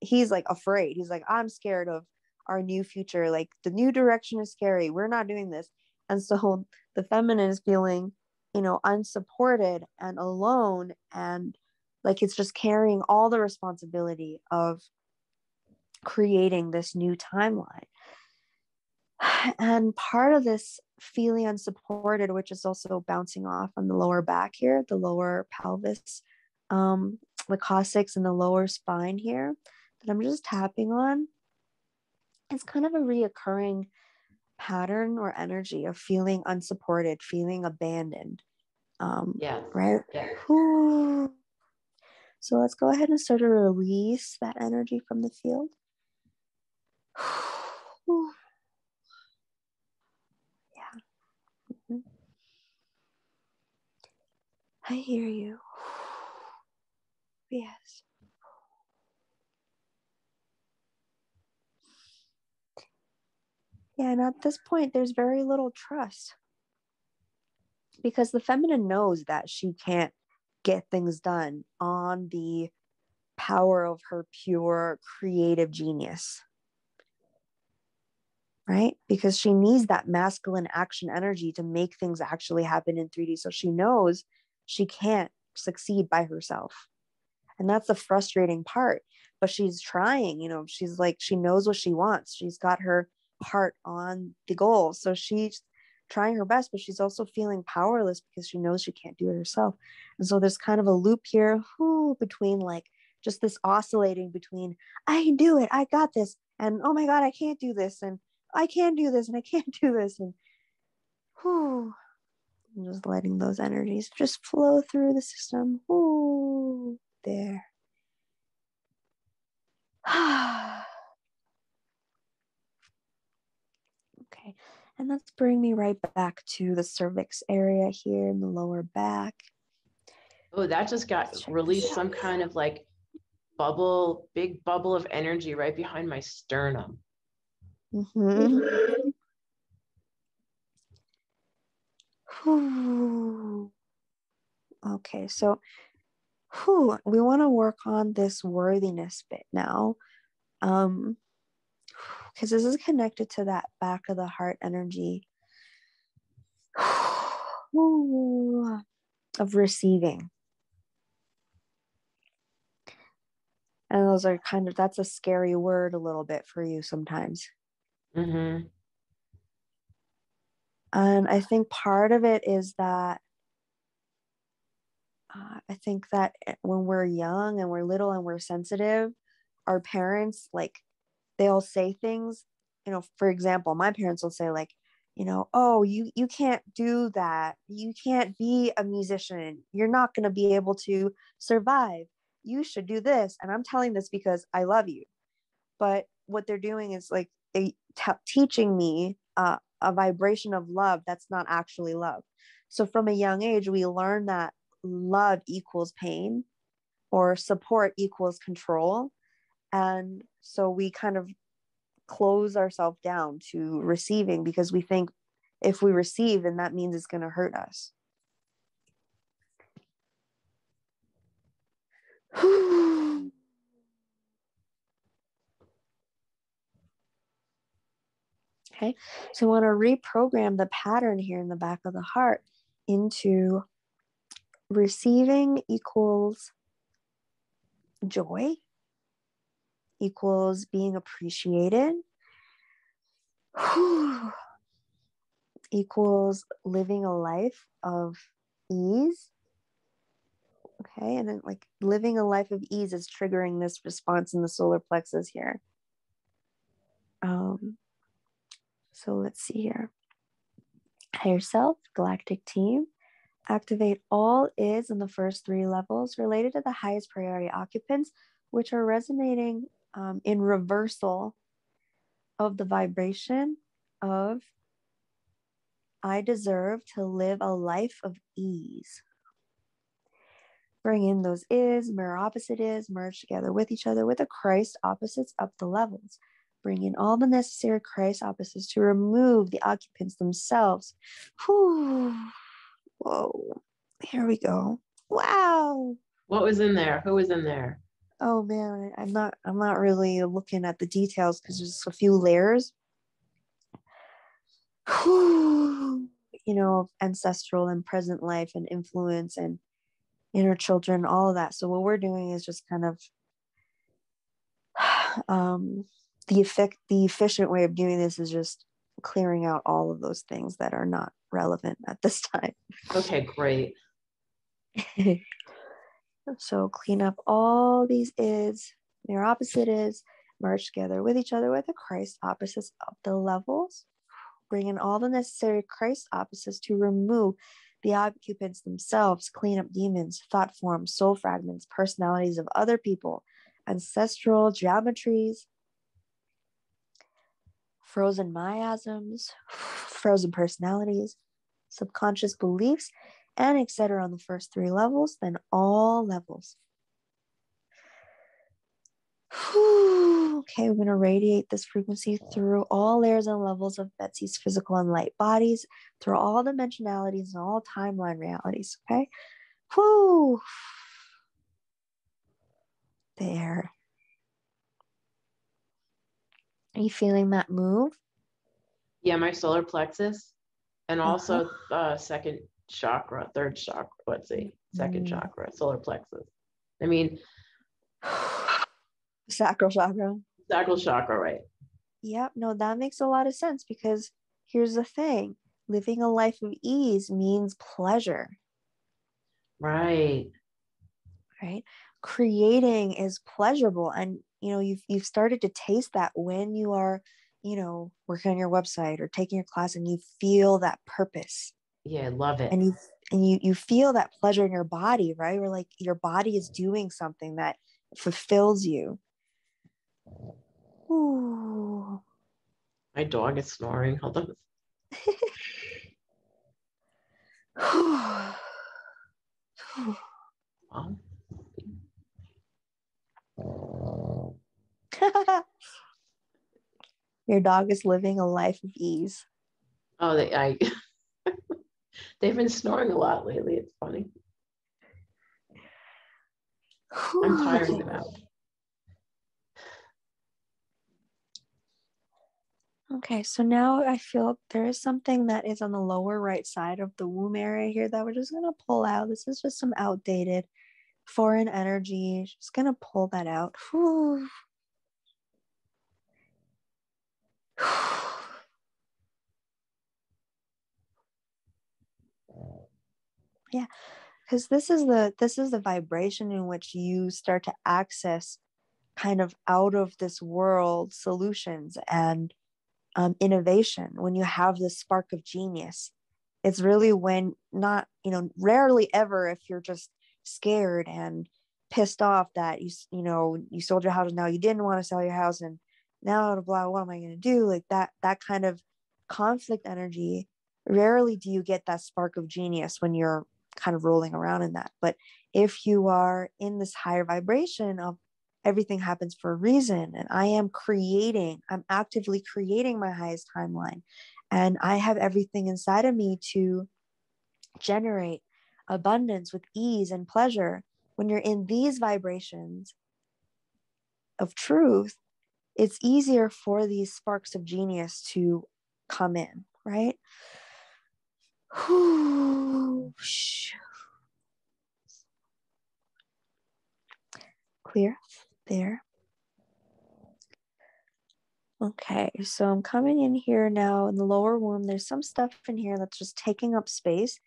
he's like afraid. He's like, I'm scared of our new future. Like the new direction is scary. We're not doing this. And so [LAUGHS] the feminine is feeling, you know, unsupported and alone and like it's just carrying all the responsibility of creating this new timeline. [SIGHS] And part of this feeling unsupported, which is also bouncing off on the lower back here, the lower pelvis, um, the coccyx and the lower spine here, that I'm just tapping on, it's kind of a reoccurring pattern or energy of feeling unsupported, feeling abandoned. Um, yeah. Right. Yeah. So let's go ahead and start to release that energy from the field. [SIGHS] yeah. I hear you. Yes. Yeah, and at this point, there's very little trust because the feminine knows that she can't get things done on the power of her pure creative genius. Right? Because she needs that masculine action energy to make things actually happen in 3D. So she knows she can't succeed by herself. And that's the frustrating part. But she's trying, you know, she's like, she knows what she wants. She's got her heart on the goal. So she's trying her best, but she's also feeling powerless because she knows she can't do it herself. And so there's kind of a loop here whoo, between like just this oscillating between, I can do it, I got this, and oh my God, I can't do this, and I can do this, and I can't do this. And whoo, I'm just letting those energies just flow through the system. Whoo, there. [SIGHS] okay. And let's bring me right back to the cervix area here in the lower back. Oh, that just got released some kind of like bubble, big bubble of energy right behind my sternum. Mm-hmm. Okay, so whew, we want to work on this worthiness bit now. Um, because this is connected to that back of the heart energy of receiving. And those are kind of, that's a scary word a little bit for you sometimes. Mm-hmm. And I think part of it is that uh, I think that when we're young and we're little and we're sensitive, our parents like they'll say things you know for example my parents will say like you know oh you you can't do that. You can't be a musician. You're not going to be able to survive. You should do this. And i'm telling this because i love you. But what they're doing is like they t- teaching me uh, a vibration of love that's not actually love so from a young age we learn that love equals pain or support equals control and so we kind of close ourselves down to receiving because we think if we receive, then that means it's going to hurt us. [SIGHS] [SIGHS] [SIGHS] okay, so we want to reprogram the pattern here in the back of the heart into receiving equals joy equals being appreciated. [SIGHS] Equals living a life of ease. Okay and then like living a life of ease is triggering this response in the solar plexus here. Um so let's see here higher self galactic team activate all is in the first three levels related to the highest priority occupants which are resonating um, in reversal of the vibration of I deserve to live a life of ease. Bring in those is, mirror opposite is, merge together with each other with the Christ opposites up the levels. Bring in all the necessary Christ opposites to remove the occupants themselves. Whew. Whoa. Here we go. Wow. What was in there? Who was in there? Oh man, I'm not I'm not really looking at the details because there's a few layers. Whew. You know, ancestral and present life and influence and inner children, all of that. So what we're doing is just kind of [SIGHS] um the effect the efficient way of doing this is just clearing out all of those things that are not relevant at this time. Okay, great. [LAUGHS] so clean up all these is, their opposite is, merge together with each other with the Christ opposites of the levels. Bring in all the necessary Christ opposites to remove the occupants themselves, clean up demons, thought forms, soul fragments, personalities of other people, ancestral geometries, frozen miasms, [SIGHS] frozen personalities, subconscious beliefs, and etc. on the first three levels, then all levels. [SIGHS] okay, we're going to radiate this frequency through all layers and levels of Betsy's physical and light bodies, through all dimensionalities and all timeline realities. Okay. Whoo. There. Are you feeling that move? Yeah, my solar plexus and also uh-huh. uh second chakra, third chakra, let's see, second mm. chakra, solar plexus. I mean [SIGHS] sacral chakra. Sacral chakra, right. Yep, no, that makes a lot of sense because here's the thing living a life of ease means pleasure. Right. Right. Creating is pleasurable. And you know you've you've started to taste that when you are you know working on your website or taking your class and you feel that purpose. Yeah i love it. And you and you you feel that pleasure in your body right? Or like your body is mm. doing something that fulfills you. Ooh. my dog is snoring. Hold on [LAUGHS] [LAUGHS] Your dog is living a life of ease. Oh, they I [LAUGHS] they've been snoring a lot lately. It's funny. I'm tiring them out. Okay, so now I feel there is something that is on the lower right side of the womb area here that we're just going to pull out. This is just some outdated foreign energy. Just going to pull that out. Whew. Yeah because this is the this is the vibration in which you start to access kind of out of this world solutions and um, innovation. When you have this spark of genius it's really when not you know rarely ever if you're just scared and pissed off that you you know you sold your house now you didn't want to sell your house and now blah what am i going to do? Like that that kind of conflict energy rarely do you get that spark of genius when you're kind of rolling around in that but if you are in this higher vibration of everything happens for a reason and i am creating i'm actively creating my highest timeline and i have everything inside of me to generate abundance with ease and pleasure when you're in these vibrations of truth it's easier for these sparks of genius to come in, right? Clear there. Okay, so I'm coming in here now in the lower womb. There's some stuff in here that's just taking up space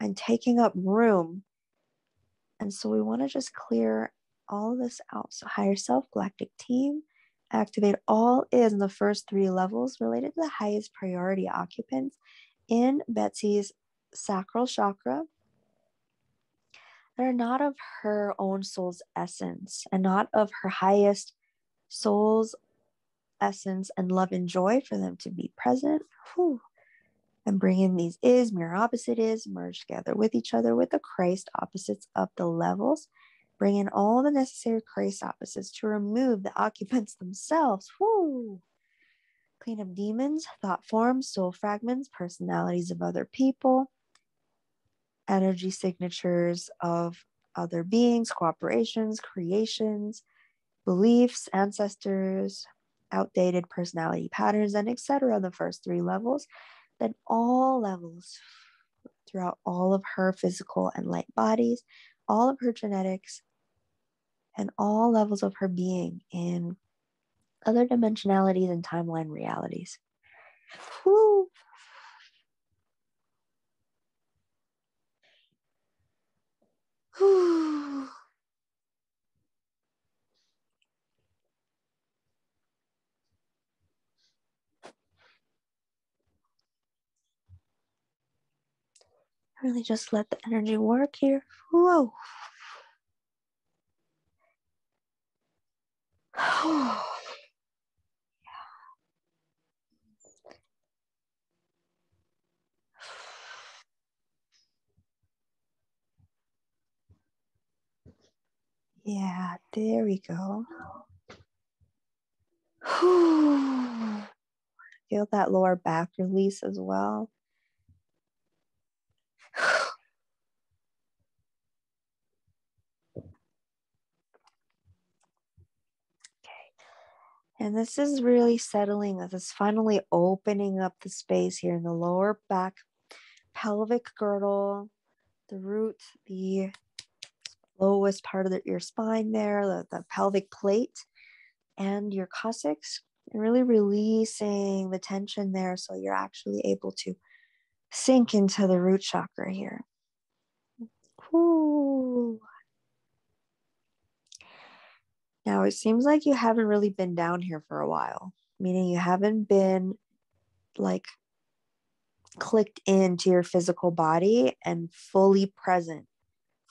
and taking up room. And so we want to just clear all of this out. So, higher self, galactic team, activate all is in the first three levels related to the highest priority occupants in Betsy's sacral chakra that are not of her own soul's essence and not of her highest soul's essence and love and joy for them to be present. Whew. And bring in these is, mirror opposite is, merge together with each other with the Christ opposites of the levels Bring in all the necessary Christ opposites to remove the occupants themselves. Whoo! Clean up demons, thought forms, soul fragments, personalities of other people, energy signatures of other beings, cooperations, creations, beliefs, ancestors, outdated personality patterns, and etc. On the first three levels, then all levels throughout all of her physical and light bodies, all of her genetics, and all levels of her being in other dimensionalities and timeline realities. Whew. [SIGHS] Really just let the energy work here. Whoa. [SIGHS] [SIGHS] Yeah, there we go. [SIGHS] Feel that lower back release as well. [SIGHS] Okay. And this is really settling. This is finally opening up the space here in the lower back, pelvic girdle, the root, the lowest part of the, your spine there, the, the pelvic plate, and your coccyx. And really releasing the tension there so you're actually able to sink into the root chakra here. Ooh. Now, it seems like you haven't really been down here for a while, meaning you haven't been like clicked into your physical body and fully present,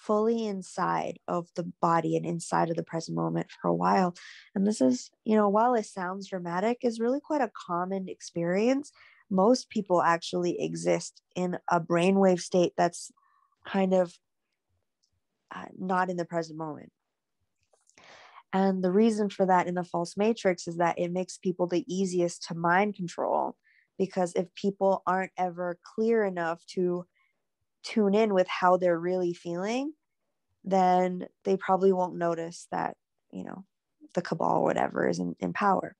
fully inside of the body and inside of the present moment for a while. And this is, you know, while it sounds dramatic, is really quite a common experience. Most people actually exist in a brainwave state that's kind of uh, not in the present moment and the reason for that in the false matrix is that it makes people the easiest to mind control because if people aren't ever clear enough to tune in with how they're really feeling, then they probably won't notice that, you know, the cabal or whatever is in, in power.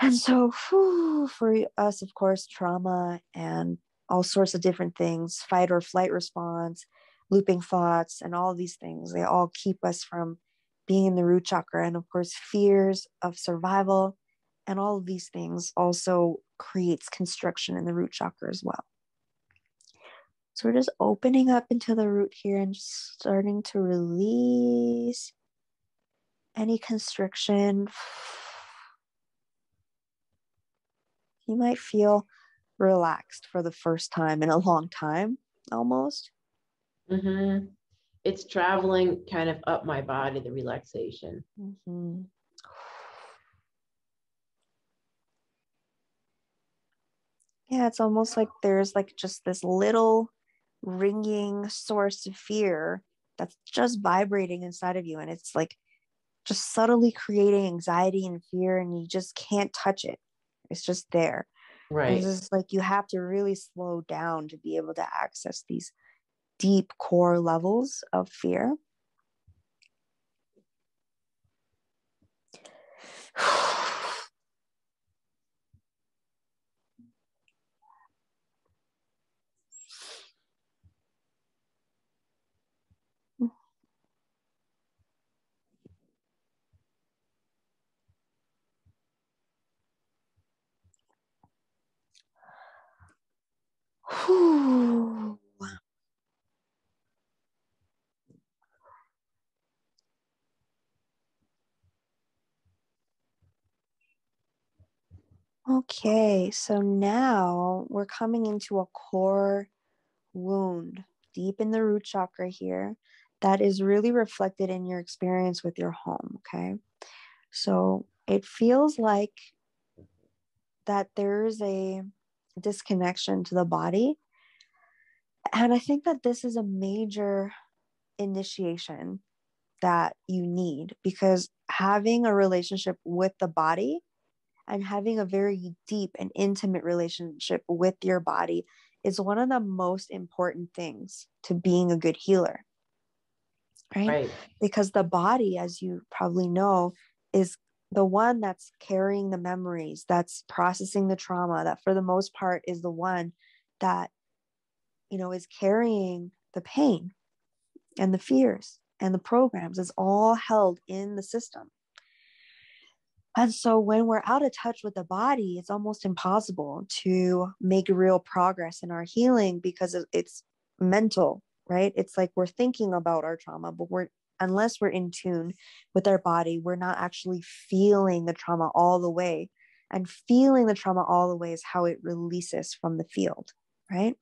And so whew, for us, of course, trauma and all sorts of different things, fight or flight response, looping thoughts, and all these things, they all keep us from being in the root chakra, and of course, fears of survival and all of these things also creates constriction in the root chakra as well. So we're just opening up into the root here and just starting to release any constriction. You might feel relaxed for the first time in a long time, almost. Mm-hmm it's traveling kind of up my body, the relaxation. Mm-hmm. Yeah, it's almost like there's like just this little ringing source of fear that's just vibrating inside of you. And it's like just subtly creating anxiety and fear, and you just can't touch it. It's just there. Right. It's just like you have to really slow down to be able to access these deep core levels of fear. [SIGHS] [SIGHS] [SIGHS] Whew. Okay, so now we're coming into a core wound deep in the root chakra here that is really reflected in your experience with your home. Okay, so it feels like that there's a disconnection to the body. And I think that this is a major initiation that you need because having a relationship with the body and having a very deep and intimate relationship with your body is one of the most important things to being a good healer. Right? right? Because the body, as you probably know, is the one that's carrying the memories, that's processing the trauma, that for the most part is the one that, you know, is carrying the pain and the fears and the programs. It's all held in the system. And so when we're out of touch with the body, it's almost impossible to make real progress in our healing because it's mental, right? It's like we're thinking about our trauma, but we're unless we're in tune with our body, we're not actually feeling the trauma all the way. And feeling the trauma all the way is how it releases from the field, right?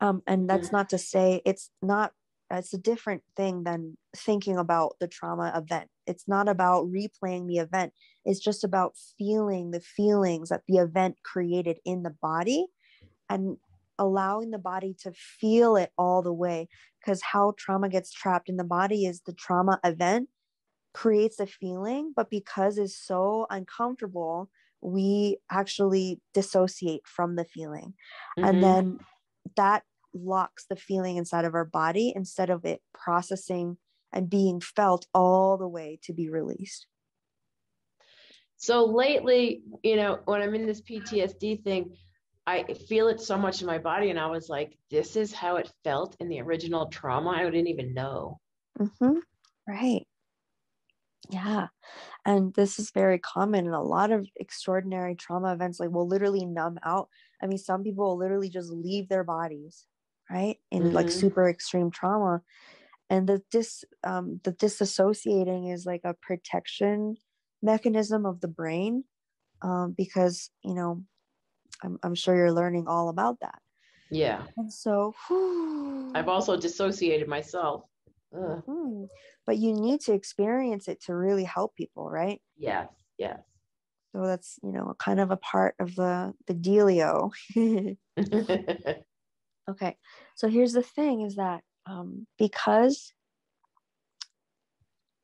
Um, and that's not to say it's not it's a different thing than thinking about the trauma event it's not about replaying the event it's just about feeling the feelings that the event created in the body and allowing the body to feel it all the way because how trauma gets trapped in the body is the trauma event creates a feeling but because it's so uncomfortable we actually dissociate from the feeling mm-hmm. and then that locks the feeling inside of our body instead of it processing and being felt all the way to be released. So lately, you know, when I'm in this PTSD thing, I feel it so much in my body. And I was like, this is how it felt in the original trauma. I didn't even know. Mm-hmm. Right. Yeah. And this is very common in a lot of extraordinary trauma events, like will literally numb out. I mean, some people will literally just leave their bodies right in mm-hmm. like super extreme trauma and the dis um, the disassociating is like a protection mechanism of the brain um, because you know I'm, I'm sure you're learning all about that. Yeah. And so whew, i've also dissociated myself. Mm-hmm. but you need to experience it to really help people right? Yes yes. So that's you know kind of a part of the the dealio. [LAUGHS] [LAUGHS] Okay. So here's the thing is that um, because,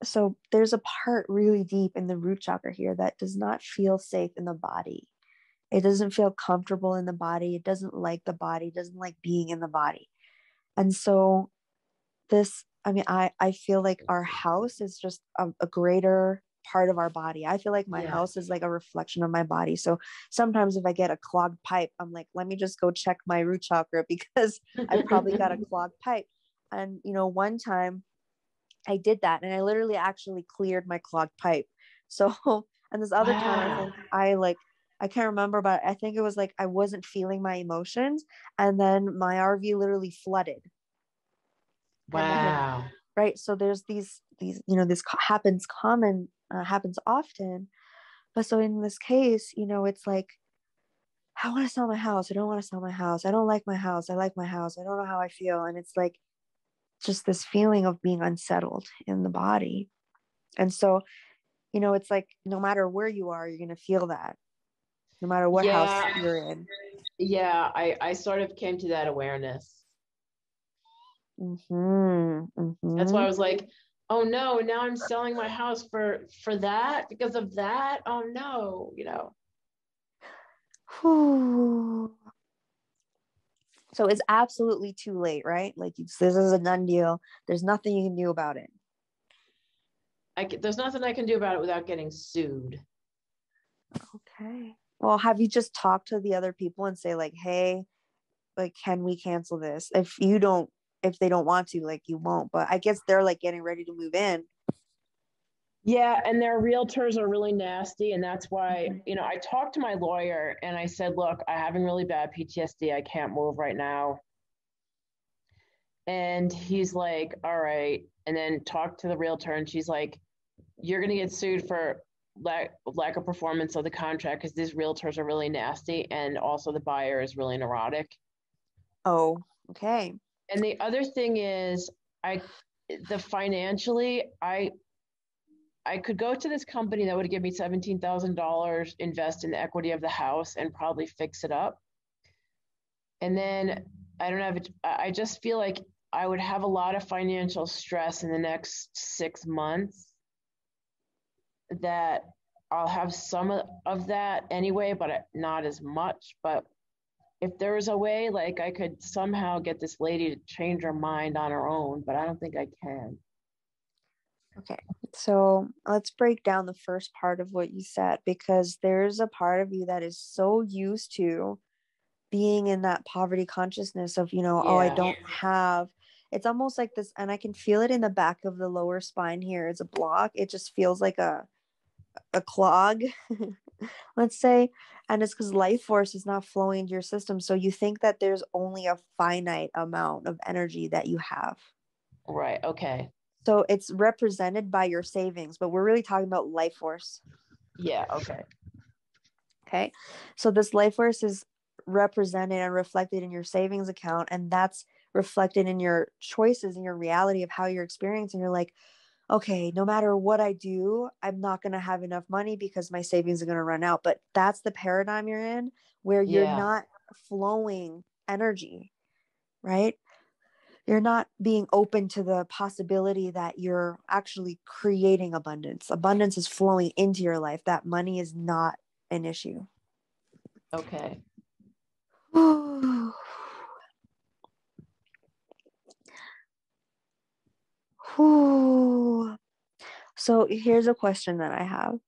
so there's a part really deep in the root chakra here that does not feel safe in the body. It doesn't feel comfortable in the body. It doesn't like the body, doesn't like being in the body. And so this, I mean, I, I feel like our house is just a, a greater part of our body. I feel like my yeah. house is like a reflection of my body. So sometimes if I get a clogged pipe, I'm like, let me just go check my root chakra [LAUGHS] because I probably got a [LAUGHS] clogged pipe. And, you know, one time I did that and I literally actually cleared my clogged pipe. So, [LAUGHS] and this other wow. time I think I like, I can't remember, but I think it was like I wasn't feeling my emotions. And then my RV literally flooded. Wow. Then, right. So there's these, these, you know, this happens common uh, happens often. But so in this case, you know, it's like, I want to sell my house. I don't want to sell my house. I don't like my house. I like my house. I don't know how I feel. And it's like just this feeling of being unsettled in the body. And so, you know, it's like no matter where you are, you're going to feel that no matter what yeah. house you're in. Yeah, I, I sort of came to that awareness. Mm-hmm, mm-hmm. That's why I was like, oh no now i'm selling my house for for that because of that oh no you know [SIGHS] so it's absolutely too late right like this is a done deal there's nothing you can do about it I can, there's nothing i can do about it without getting sued okay well have you just talked to the other people and say like hey like can we cancel this if you don't if they don't want to, like you won't. But I guess they're like getting ready to move in. Yeah, and their realtors are really nasty. And that's why, mm-hmm. you know, I talked to my lawyer and I said, look, I'm having really bad PTSD. I can't move right now. And he's like, all right. And then talked to the realtor and she's like, you're going to get sued for lack, lack of performance of the contract because these realtors are really nasty. And also the buyer is really neurotic. Oh, okay and the other thing is i the financially i i could go to this company that would give me $17000 invest in the equity of the house and probably fix it up and then i don't have i just feel like i would have a lot of financial stress in the next six months that I'll have some of that anyway, but not as much. But if there's a way, like I could somehow get this lady to change her mind on her own, but I don't think I can. Okay, so let's break down the first part of what you said because there's a part of you that is so used to being in that poverty consciousness of, you know, yeah. oh, I don't have. It's almost like this, and I can feel it in the back of the lower spine here. It's a block. It just feels like a a clog, [LAUGHS] let's say, and it's because life force is not flowing into your system. So you think that there's only a finite amount of energy that you have. Right. Okay. So it's represented by your savings, but we're really talking about life force. Yeah. Okay. Okay. So this life force is represented and reflected in your savings account, and that's reflected in your choices and your reality of how you're experiencing. You're like, okay, no matter what I do, I'm not going to have enough money because my savings are going to run out. But that's the paradigm you're in where you're yeah. not flowing energy, right? You're not being open to the possibility that you're actually creating abundance. Abundance is flowing into your life. That money is not an issue. Okay. [SIGHS] [SIGHS] Whew. So here's a question that I have.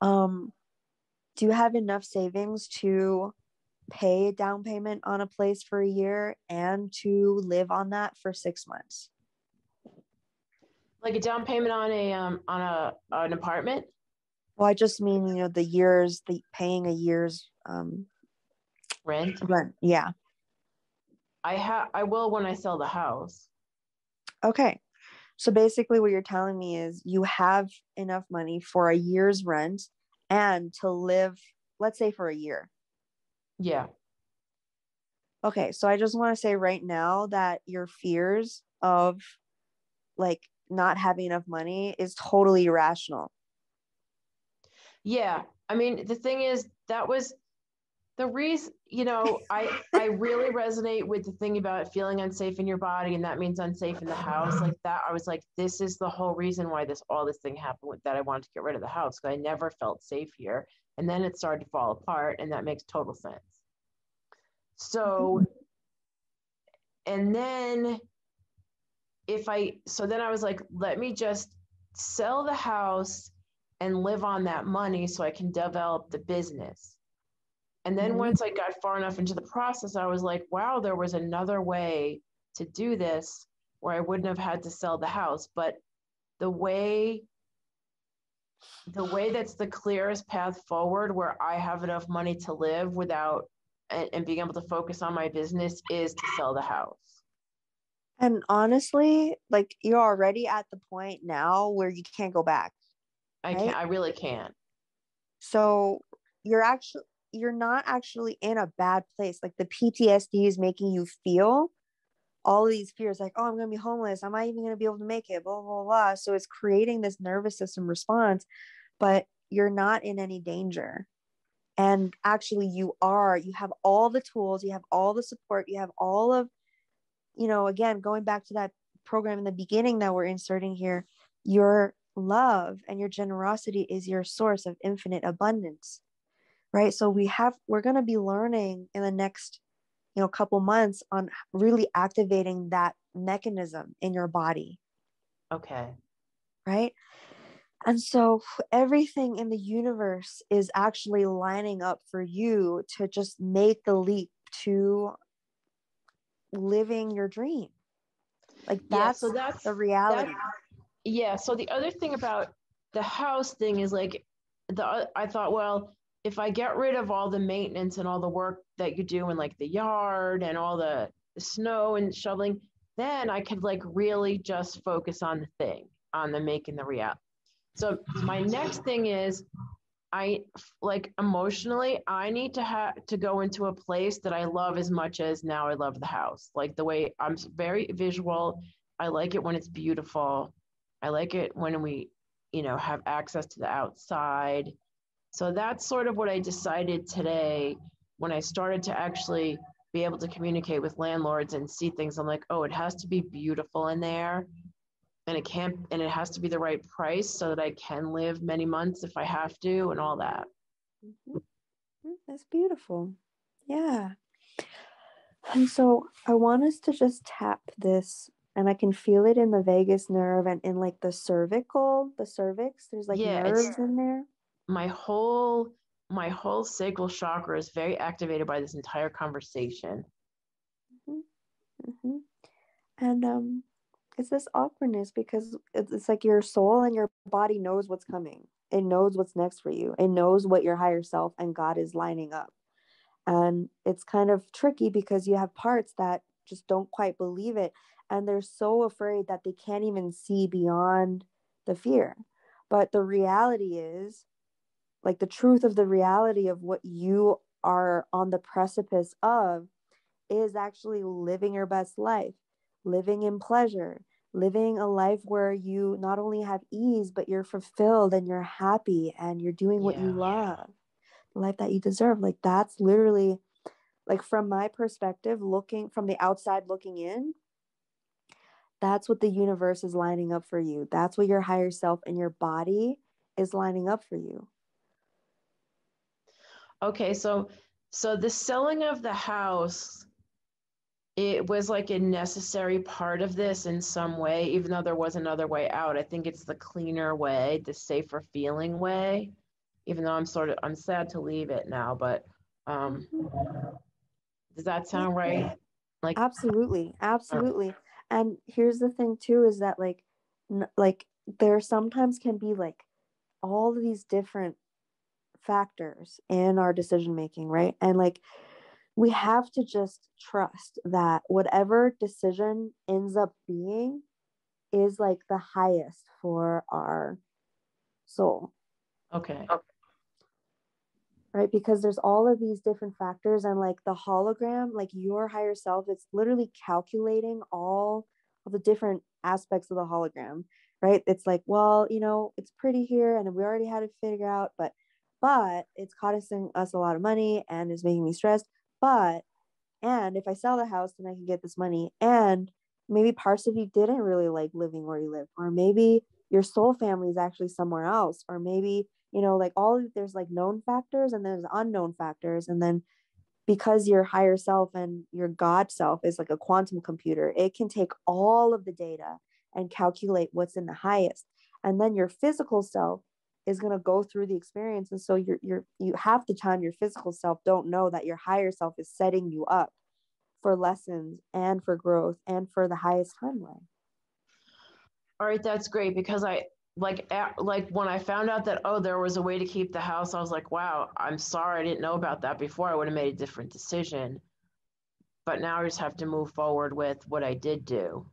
Um, do you have enough savings to pay a down payment on a place for a year and to live on that for six months? Like a down payment on a um on a an apartment? Well, I just mean you know the years the paying a year's um rent. Rent, yeah. I have I will when I sell the house. Okay. So basically, what you're telling me is you have enough money for a year's rent and to live, let's say, for a year. Yeah. Okay. So I just want to say right now that your fears of like not having enough money is totally irrational. Yeah. I mean, the thing is, that was the reason you know i i really resonate with the thing about feeling unsafe in your body and that means unsafe in the house like that i was like this is the whole reason why this all this thing happened with that i wanted to get rid of the house because i never felt safe here and then it started to fall apart and that makes total sense. So and then if i so then i was like let me just sell the house and live on that money so i can develop the business and then mm-hmm. once I got far enough into the process, I was like, wow, there was another way to do this where I wouldn't have had to sell the house. But the way the way that's the clearest path forward where I have enough money to live without and, and being able to focus on my business is to sell the house. And honestly, like you're already at the point now where you can't go back. I can't I really can't. So you're actually you're not actually in a bad place. Like the PTSD is making you feel all these fears, like, oh, I'm going to be homeless. Am I even going to be able to make it? Blah, blah, blah. So it's creating this nervous system response, but you're not in any danger. And actually, you are. You have all the tools, you have all the support, you have all of, you know, again, going back to that program in the beginning that we're inserting here, your love and your generosity is your source of infinite abundance right? So we have we're going to be learning in the next you know couple months on really activating that mechanism in your body. Okay. Right? And so everything in the universe is actually lining up for you to just make the leap to living your dream. Like that's, yeah, so that's the reality. Yeah so the other thing about the house thing is like the i thought well if I get rid of all the maintenance and all the work that you do in like the yard and all the, snow and shoveling, then I could like really just focus on the thing, on the making the reality. So my next thing is I like emotionally, I need to have to go into a place that I love as much as now I love the house. Like the way I'm very visual. I like it when it's beautiful. I like it when we, you know, have access to the outside. So that's sort of what I decided today when I started to actually be able to communicate with landlords and see things. I'm like, oh, it has to be beautiful in there. and it can't and it has to be the right price so that I can live many months if I have to and all that. Mm-hmm. Mm, that's beautiful. Yeah. And so I want us to just tap this and I can feel it in the vagus nerve and in like the cervical, the cervix. There's like yeah, nerves in there. My whole my whole sacral chakra is very activated by this entire conversation. Mm-hmm. Mm-hmm. And um it's this awkwardness because it's, it's like your soul and your body knows what's coming. It knows what's next for you. It knows what your higher self and God is lining up. And it's kind of tricky because you have parts that just don't quite believe it. And they're so afraid that they can't even see beyond the fear. But the reality is, like, the truth of the reality of what you are on the precipice of is actually living your best life living in pleasure, living a life where you not only have ease, but you're fulfilled and you're happy and you're doing what yeah. you love, the life that you deserve. Like that's literally, like from my perspective, looking from the outside looking in, that's what the universe is lining up for you. That's what your higher self and your body is lining up for you. Okay, so so the selling of the house it was like a necessary part of this in some way, even though there was another way out. I think it's the cleaner way, the safer feeling way, even though I'm sort of, I'm sad to leave it now, but um, does that sound right? Like, absolutely, absolutely. And here's the thing too is that like, n- like there sometimes can be like all these different factors in our decision making, right? And like, we have to just trust that whatever decision ends up being is like the highest for our soul. Okay. Right? Because there's all of these different factors, and like the hologram, like your higher self, it's literally calculating all of the different aspects of the hologram. Right? It's like, well, you know, it's pretty here, and we already had it figured out, but but it's costing us a lot of money and is making me stressed but, and if I sell the house, then I can get this money. And maybe parts of you didn't really like living where you live, or maybe your soul family is actually somewhere else, or maybe, you know, like all there's like known factors and there's unknown factors. And then because your higher self and your God self is like a quantum computer, it can take all of the data and calculate what's in the highest. And then your physical self is going to go through the experience. And so you're you're you half the time your physical self don't know that your higher self is setting you up for lessons and for growth and for the highest timeline. All right that's great because i like at, like when i found out that oh there was a way to keep the house i was like wow i'm sorry i didn't know about that before i would have made a different decision. But now i just have to move forward with what i did do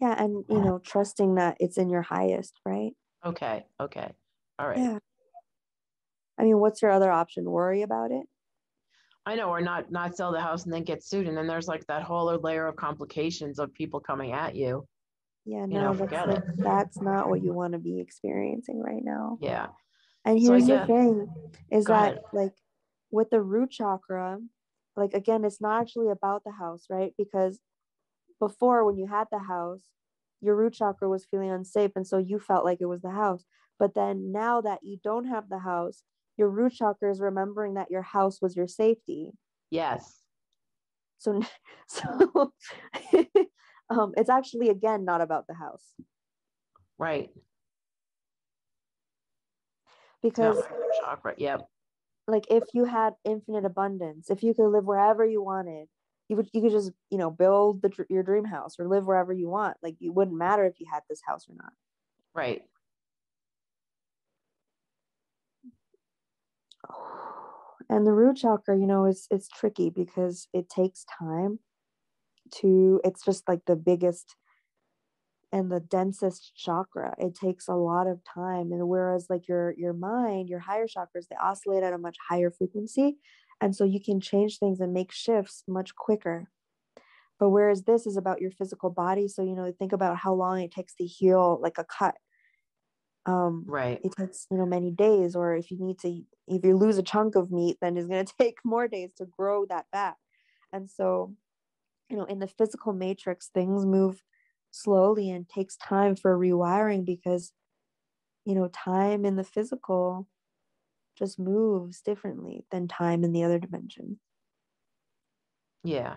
yeah and you know trusting that it's in your highest right? Okay okay. All right. Yeah. I mean what's your other option? Worry about it? I know or not not sell the house and then get sued and then there's like that whole layer of complications of people coming at you. Yeah no you know, that's, like, that's not what you want to be experiencing right now. Yeah. And here's so, yeah. the thing is Go that ahead. like with the root chakra like again it's not actually about the house right? Because before when you had the house your root chakra was feeling unsafe and so you felt like it was the house. But then now that you don't have the house your root chakra is remembering that your house was your safety. Yes. So [LAUGHS] so [LAUGHS] um it's actually again not about the house. Right. Because chakra yep. like if you had infinite abundance if you could live wherever you wanted you would you could just you know build the your dream house or live wherever you want. Like it wouldn't matter if you had this house or not. Right. [SIGHS] And the root chakra you know is it's tricky because it takes time to it's just like the biggest and the densest chakra. It takes a lot of time. And whereas like your your mind your higher chakras they oscillate at a much higher frequency and so you can change things and make shifts much quicker. But whereas this is about your physical body, so you know, think about how long it takes to heal like a cut. Um, right. It takes you know many days, or if you need to, if you lose a chunk of meat, then it's going [LAUGHS] to take more days to grow that back. And so, you know, in the physical matrix, things move slowly and takes time for rewiring because, you know, time in the physical just moves differently than time in the other dimension. Yeah.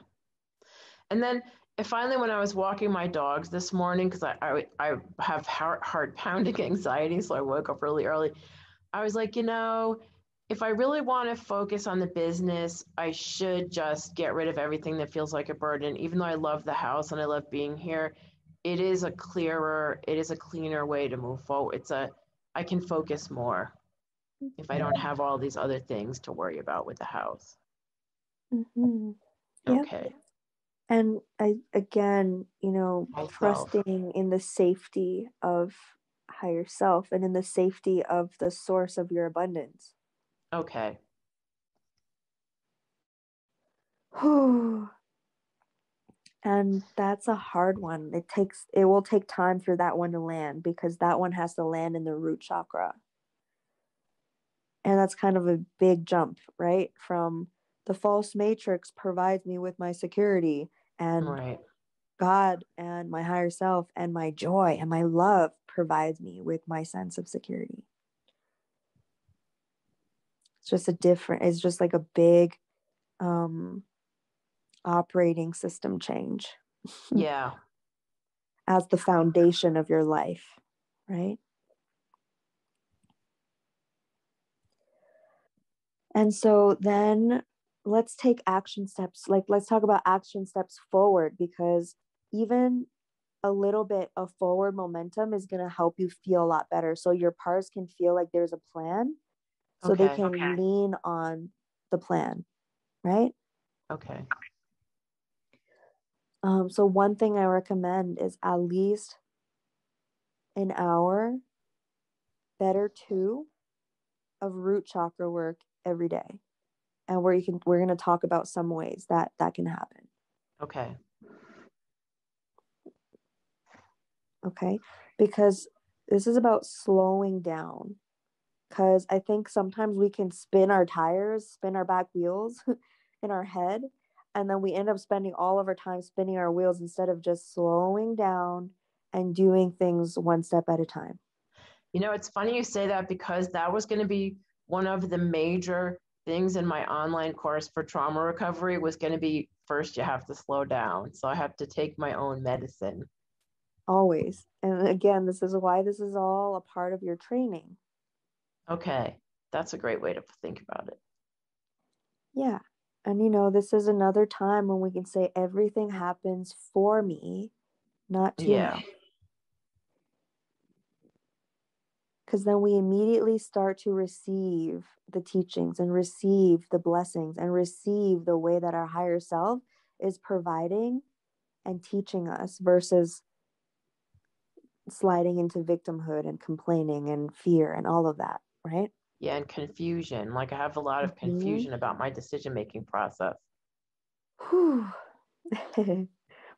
And then finally, when I was walking my dogs this morning, because I, I, I have heart, heart pounding [LAUGHS] anxiety, so I woke up really early. I was like, you know, if I really want to focus on the business, I should just get rid of everything that feels like a burden. Even though I love the house and I love being here, it is a clearer, it is a cleaner way to move forward. It's a, I can focus more if I don't have all these other things to worry about with the house. Mm-hmm. Okay. Yep. And I, again, you know, Myself. trusting in the safety of higher self and in the safety of the source of your abundance. Okay. [SIGHS] and that's a hard one. It takes it will take time for that one to land because that one has to land in the root chakra. And that's kind of a big jump, right? From the false matrix provides me with my security and Right. God and my higher self and my joy and my love provides me with my sense of security. It's just a different, it's just like a big um, operating system change [LAUGHS] Yeah. as the foundation of your life, right? And so then let's take action steps. Like, let's talk about action steps forward because even a little bit of forward momentum is going to help you feel a lot better. So your parts can feel like there's a plan so they can Okay. lean on the plan, right? Okay. Um, so one thing I recommend is at least an hour, better two, of root chakra work every day, and where you can we're going to talk about some ways that that can happen. Okay. Okay, because this is about slowing down. Because I think sometimes we can spin our tires, spin our back wheels [LAUGHS] in our head, and then we end up spending all of our time spinning our wheels instead of just slowing down and doing things one step at a time. You know, it's funny you say that because that was going to be one of the major things in my online course for trauma recovery was going to be first you have to slow down. So I have to take my own medicine. Always. And again, this is why this is all a part of your training. Okay. That's a great way to think about it. Yeah. And you know, this is another time when we can say everything happens for me, not to Yeah. me. Because then we immediately start to receive the teachings and receive the blessings and receive the way that our higher self is providing and teaching us versus sliding into victimhood and complaining and fear and all of that, right? Yeah. And confusion. Like I have a lot of Mhm. confusion about my decision making process. [LAUGHS]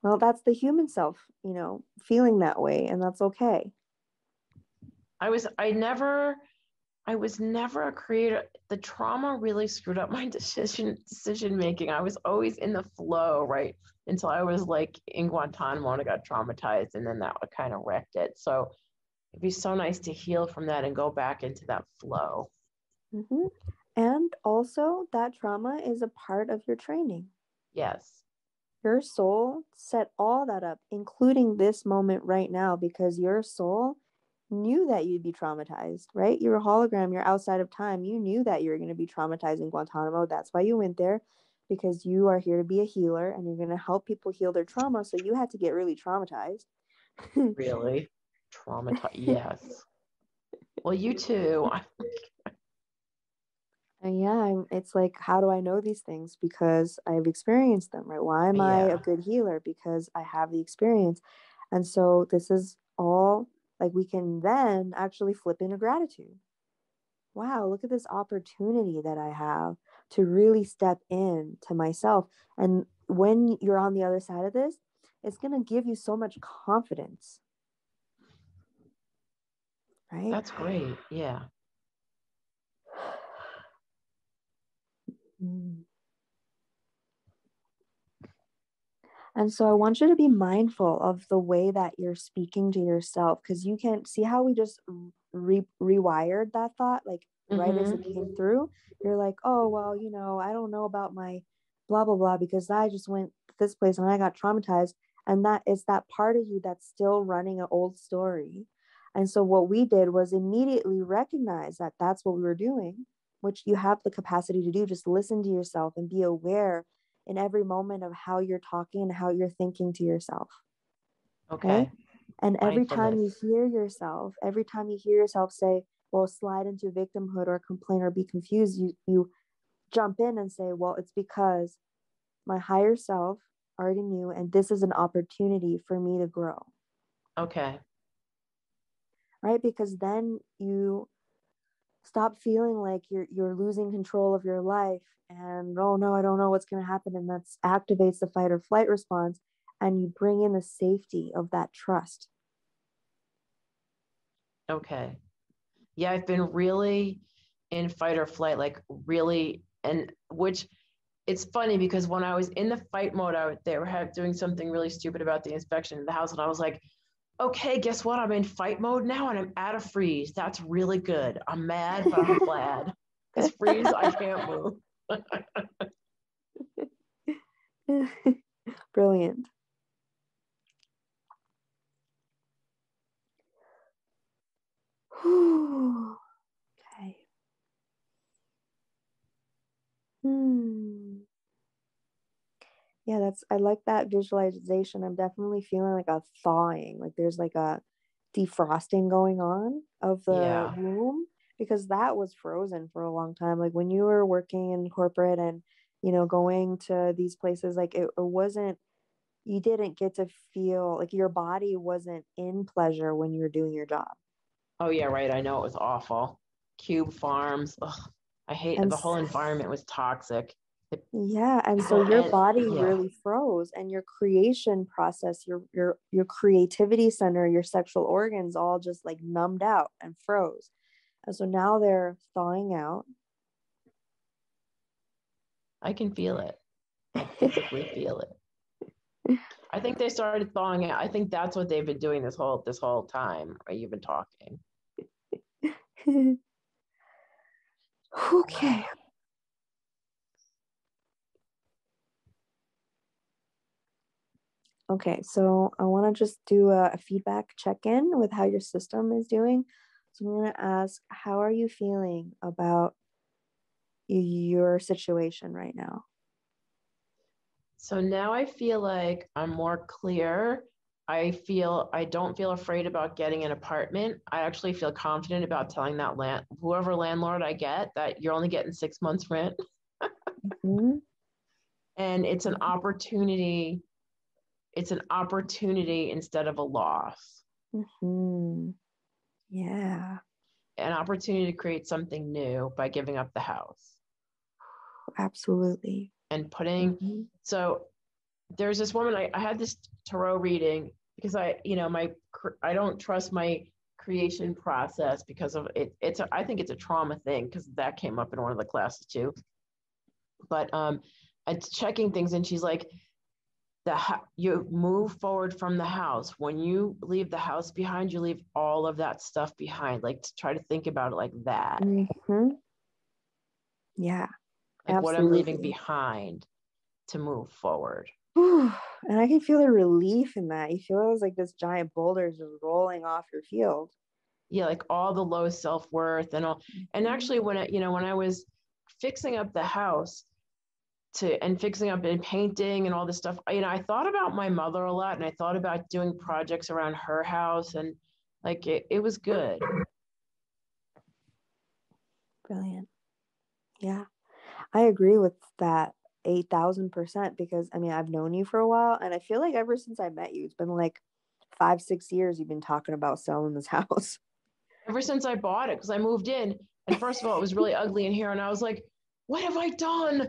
Well, that's the human self, you know, feeling that way, and that's okay. I was, I never, I was never a creator. The trauma really screwed up my [LAUGHS] decision decision making. I was always in the flow, right? Until I was like in Guantanamo and I got traumatized, and then that kind of wrecked it. So it'd be so nice to heal from that and go back into that flow. hmm And also, that trauma is a part of your training. Yes. Your soul set all that up, including this moment right now, because your soul knew that you'd be traumatized, right? You're a hologram, you're outside of time. You knew that you were going to be traumatized in Guantanamo. That's why you went there, because you are here to be a healer and you're going to help people heal their trauma. So you had to get really traumatized. Really? Traumatized. [LAUGHS] Yes. Well, you too. [LAUGHS] And yeah, I'm, it's like, how do I know these things? Because I've experienced them, right? Why am I Yeah. a good healer? Because I have the experience. And so this is all like we can then actually flip into gratitude. Wow, look at this opportunity that I have to really step in to myself. And when you're on the other side of this, it's going to give you so much confidence. Right? That's great. Yeah. And so I want you to be mindful of the way that you're speaking to yourself because you can see how we just re- rewired that thought, like mm-hmm. right as it mm-hmm. came through. You're like, oh, well, you know, I don't know about my blah, blah, blah, because I just went this place and I got traumatized. And that is that part of you that's still running an old story. And so what we did was immediately recognize that that's what we were doing, which you have the capacity to do. Just listen to yourself and be aware in every moment of how you're talking and how you're thinking to yourself. Okay. okay? And every time you hear yourself, every time you hear yourself say, well, slide into victimhood or complain or be confused, you you jump in and say, well, it's because my higher self already knew, and this is an opportunity for me to grow. Okay. Right? Because then you stop feeling like you're you're losing control of your life and oh no, I don't know what's gonna happen. And that activates the fight or flight response. And you bring in the safety of that trust. Okay. Yeah, I've been really in fight or flight, like really, and which it's funny because when I was in the fight mode, I, they were doing something really stupid about the inspection of the house, and I was like, okay, guess what? I'm in fight mode now, and I'm out of freeze. That's really good. I'm mad, but I'm [LAUGHS] glad because freeze, I can't move. [LAUGHS] Brilliant. [SIGHS] okay. Hmm. Yeah, that's I like that visualization. I'm definitely feeling like a thawing, like there's like a defrosting going on of the yeah. womb because that was frozen for a long time. Like when you were working in corporate and you know going to these places, like it, it wasn't you didn't get to feel like your body wasn't in pleasure when you were doing your job. Oh yeah, right. I know it was awful. Cube farms. Ugh, I hate and the whole environment was toxic. Yeah, and so oh, your body yeah. really froze, and your creation process, your your your creativity center, your sexual organs, all just like numbed out and froze. And so now they're thawing out. I can feel it. I physically feel it. [LAUGHS] I think they started thawing out. I think that's what they've been doing this whole this whole time. Right? You've been talking. [LAUGHS] okay. Okay, so I want to just do a, a feedback check in with how your system is doing. So I'm going to ask, how are you feeling about your situation right now? So now I feel like I'm more clear. I feel I don't feel afraid about getting an apartment. I actually feel confident about telling that land whoever landlord I get that you're only getting six months rent. [LAUGHS] mm-hmm. And it's an opportunity. It's an opportunity instead of a loss. Mm-hmm. Yeah. An opportunity to create something new by giving up the house. Absolutely and putting mm-hmm. so there's this woman I, I had this tarot reading because I you know my I don't trust my creation process because of it it's a, I think it's a trauma thing because that came up in one of the classes too but um it's checking things and she's like the you move forward from the house when you leave the house behind you leave all of that stuff behind like to try to think about it like that mm-hmm. yeah like Absolutely. what I'm leaving behind to move forward. and I can feel the relief in that. You feel like this giant boulder is just rolling off your field. Yeah, like all the low self worth and all. And mm-hmm. actually, when I, you know, when I was fixing up the house to and fixing up and painting and all this stuff, you know, I thought about my mother a lot, and I thought about doing projects around her house, and like it, it was good. Brilliant. Yeah. I agree with that 8000% because I mean, I've known you for a while and I feel like ever since I met you, it's been like five, six years you've been talking about selling this [LAUGHS] house. Ever since I bought it, because I moved in. And first of all, it was really ugly in here. And I was like, what have I done?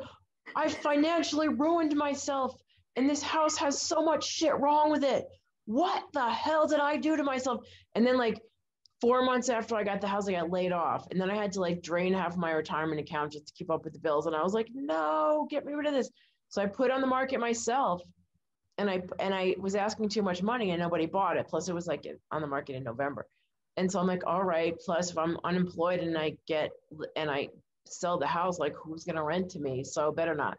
I've financially ruined myself. And this house has so much shit wrong with it. What the hell did I do to myself? And then, like, four months after I got the house, I got laid off. And then I had to like drain half my retirement account just to keep up with the bills. And I was like, no, get me rid of this. So I put on the market myself. and I and I was asking too much money and nobody bought it. Plus, it was like on the market in November, and so I'm like, all right. Plus, if I'm unemployed and I get and I sell the house, like who's gonna rent to me? So better not.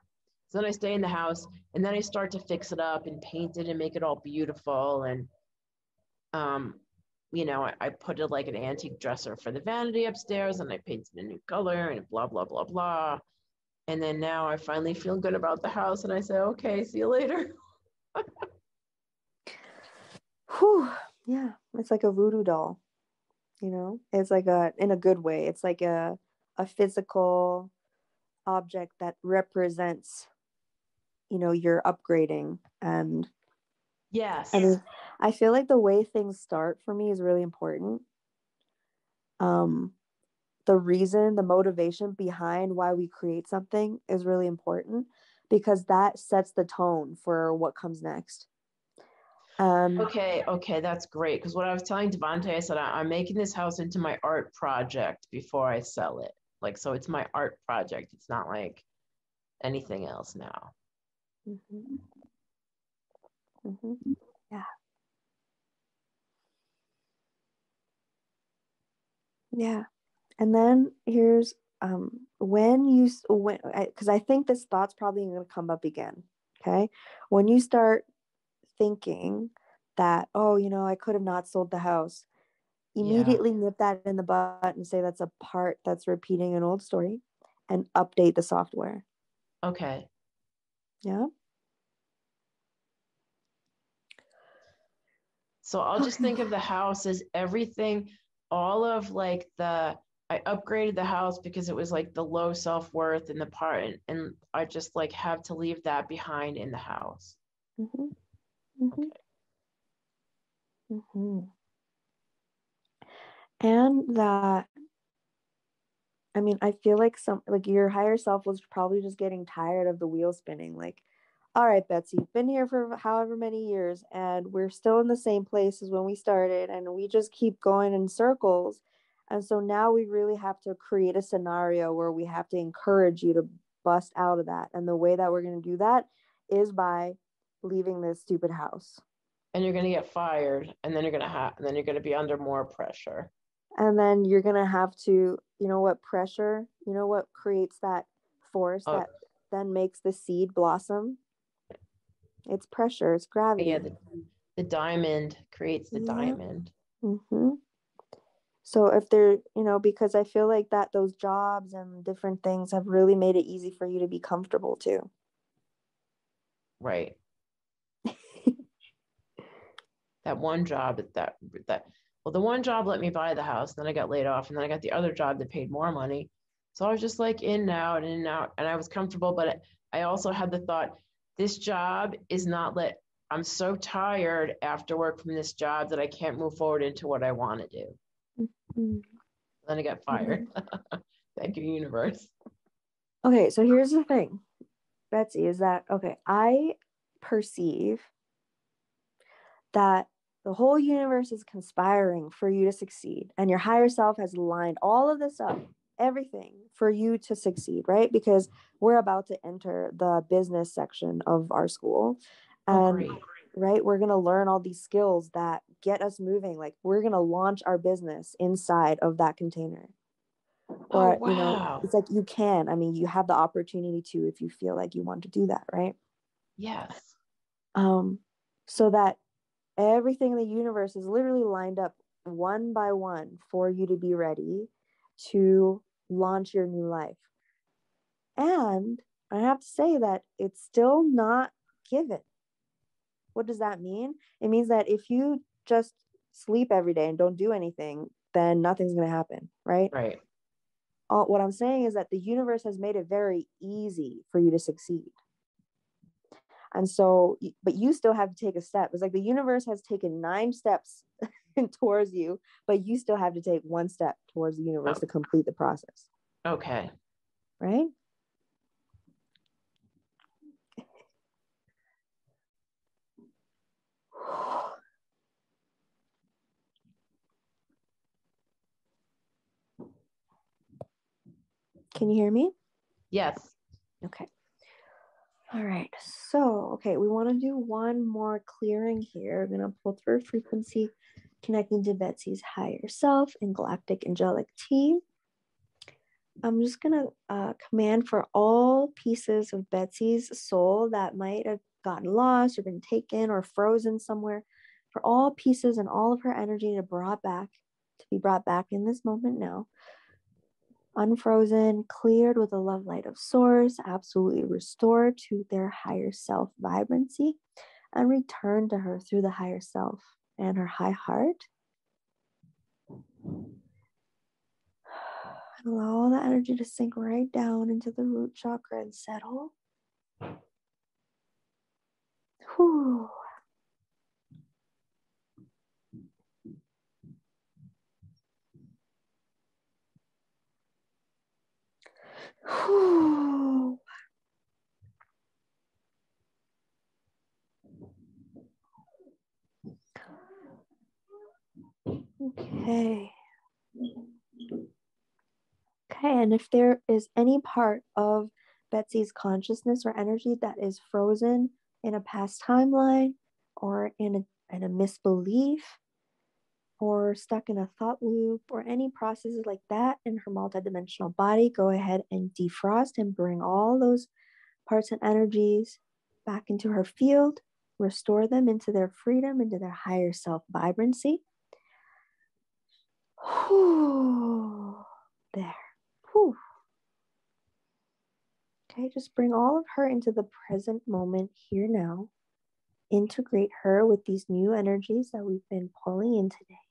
So then I stay in the house, and then I start to fix it up and paint it and make it all beautiful. And um, you know, I, I put it like an antique dresser for the vanity upstairs, and I painted a new color and blah blah blah blah. And then now I finally feel good about the house, and I say, okay, see you later. [LAUGHS] Whew. Yeah, it's like a voodoo doll. You know, it's like a in a good way. It's like a a physical object that represents, you know, your upgrading and. Yes. I mean, I feel like the way things start for me is really important. Um, the reason, the motivation behind why we create something is really important because that sets the tone for what comes next. Um, okay, okay, that's great. Because what I was telling Devonte, I said I, am making this house into my art project before I sell it. Like, so it's my art project. It's not like anything else now. Mm-hmm. Mm-hmm. Yeah. Yeah. And then here's um, when you when because I, I think this thought's probably going to come up again. Okay, when you start thinking that oh you know I could have not sold the house, immediately yeah. nip that in the butt and say that's a part that's repeating an old story, and update the software. Okay. Yeah. So I'll just think of the house as everything, all of like the I upgraded the house because it was like the low self worth and the part, and, and, I just like have to leave that behind in the house. Mm-hmm. Mm-hmm. Okay. Mm-hmm. And that, I mean, I feel like some like your higher self was probably just getting tired of the wheel spinning. Like, all right, Betsy, been here for however many years, and we're still in the same place as when we started, and we just keep going in circles and so now we really have to create a scenario where we have to encourage you to bust out of that. And the way that we're going to do that is by leaving this stupid house. And you're going to get fired, and then you're going to have, and then you're going to be under more pressure. And then you're going to have to, you know what, pressure, you know what creates that force oh. that then makes the seed blossom? It's pressure, it's gravity. Yeah, the, the diamond creates the yeah. diamond. Mm-hmm. So if they're, you know, because I feel like that those jobs and different things have really made it easy for you to be comfortable too. Right. [LAUGHS] that one job that that well the one job let me buy the house, and then I got laid off and then I got the other job that paid more money. So I was just like in and out and in and out and I was comfortable, but I also had the thought this job is not let I'm so tired after work from this job that I can't move forward into what I want to do. Mm-hmm. Then I got fired. Mm-hmm. [LAUGHS] Thank you, universe. Okay, so here's the thing, Betsy, is that okay? I perceive that the whole universe is conspiring for you to succeed, and your higher self has lined all of this up, everything for you to succeed, right? Because we're about to enter the business section of our school. And right, we're going to learn all these skills that get us moving like we're going to launch our business inside of that container or oh, wow. you know it's like you can i mean you have the opportunity to if you feel like you want to do that right yes um so that everything in the universe is literally lined up one by one for you to be ready to launch your new life and i have to say that it's still not given what does that mean it means that if you just sleep every day and don't do anything, then nothing's going to happen, right? Right. All, what I'm saying is that the universe has made it very easy for you to succeed. And so, but you still have to take a step. It's like the universe has taken nine steps [LAUGHS] towards you, but you still have to take one step towards the universe oh. to complete the process. Okay. Right? [SIGHS] Can you hear me? Yes. Okay. All right. So, okay, we want to do one more clearing here. We're going to pull through frequency connecting to Betsy's higher self and galactic angelic team. I'm just going to uh, command for all pieces of Betsy's soul that might have gotten lost or been taken or frozen somewhere, for all pieces and all of her energy to brought back, to be brought back in this moment now. Unfrozen, cleared with the love light of source, absolutely restored to their higher self vibrancy, and returned to her through the higher self and her high heart [SIGHS] And allow all the energy to sink right down into the root chakra and settle. Whew. Whew. Okay. Okay, and if there is any part of Betsy's consciousness or energy that is frozen in a past timeline or in a, in a misbelief or stuck in a thought loop or any processes like that in her multidimensional body, go ahead and defrost and bring all those parts and energies back into her field, restore them into their freedom, into their higher self vibrancy. There. Whew. Okay, just bring all of her into the present moment here now. Integrate her with these new energies that we've been pulling in today.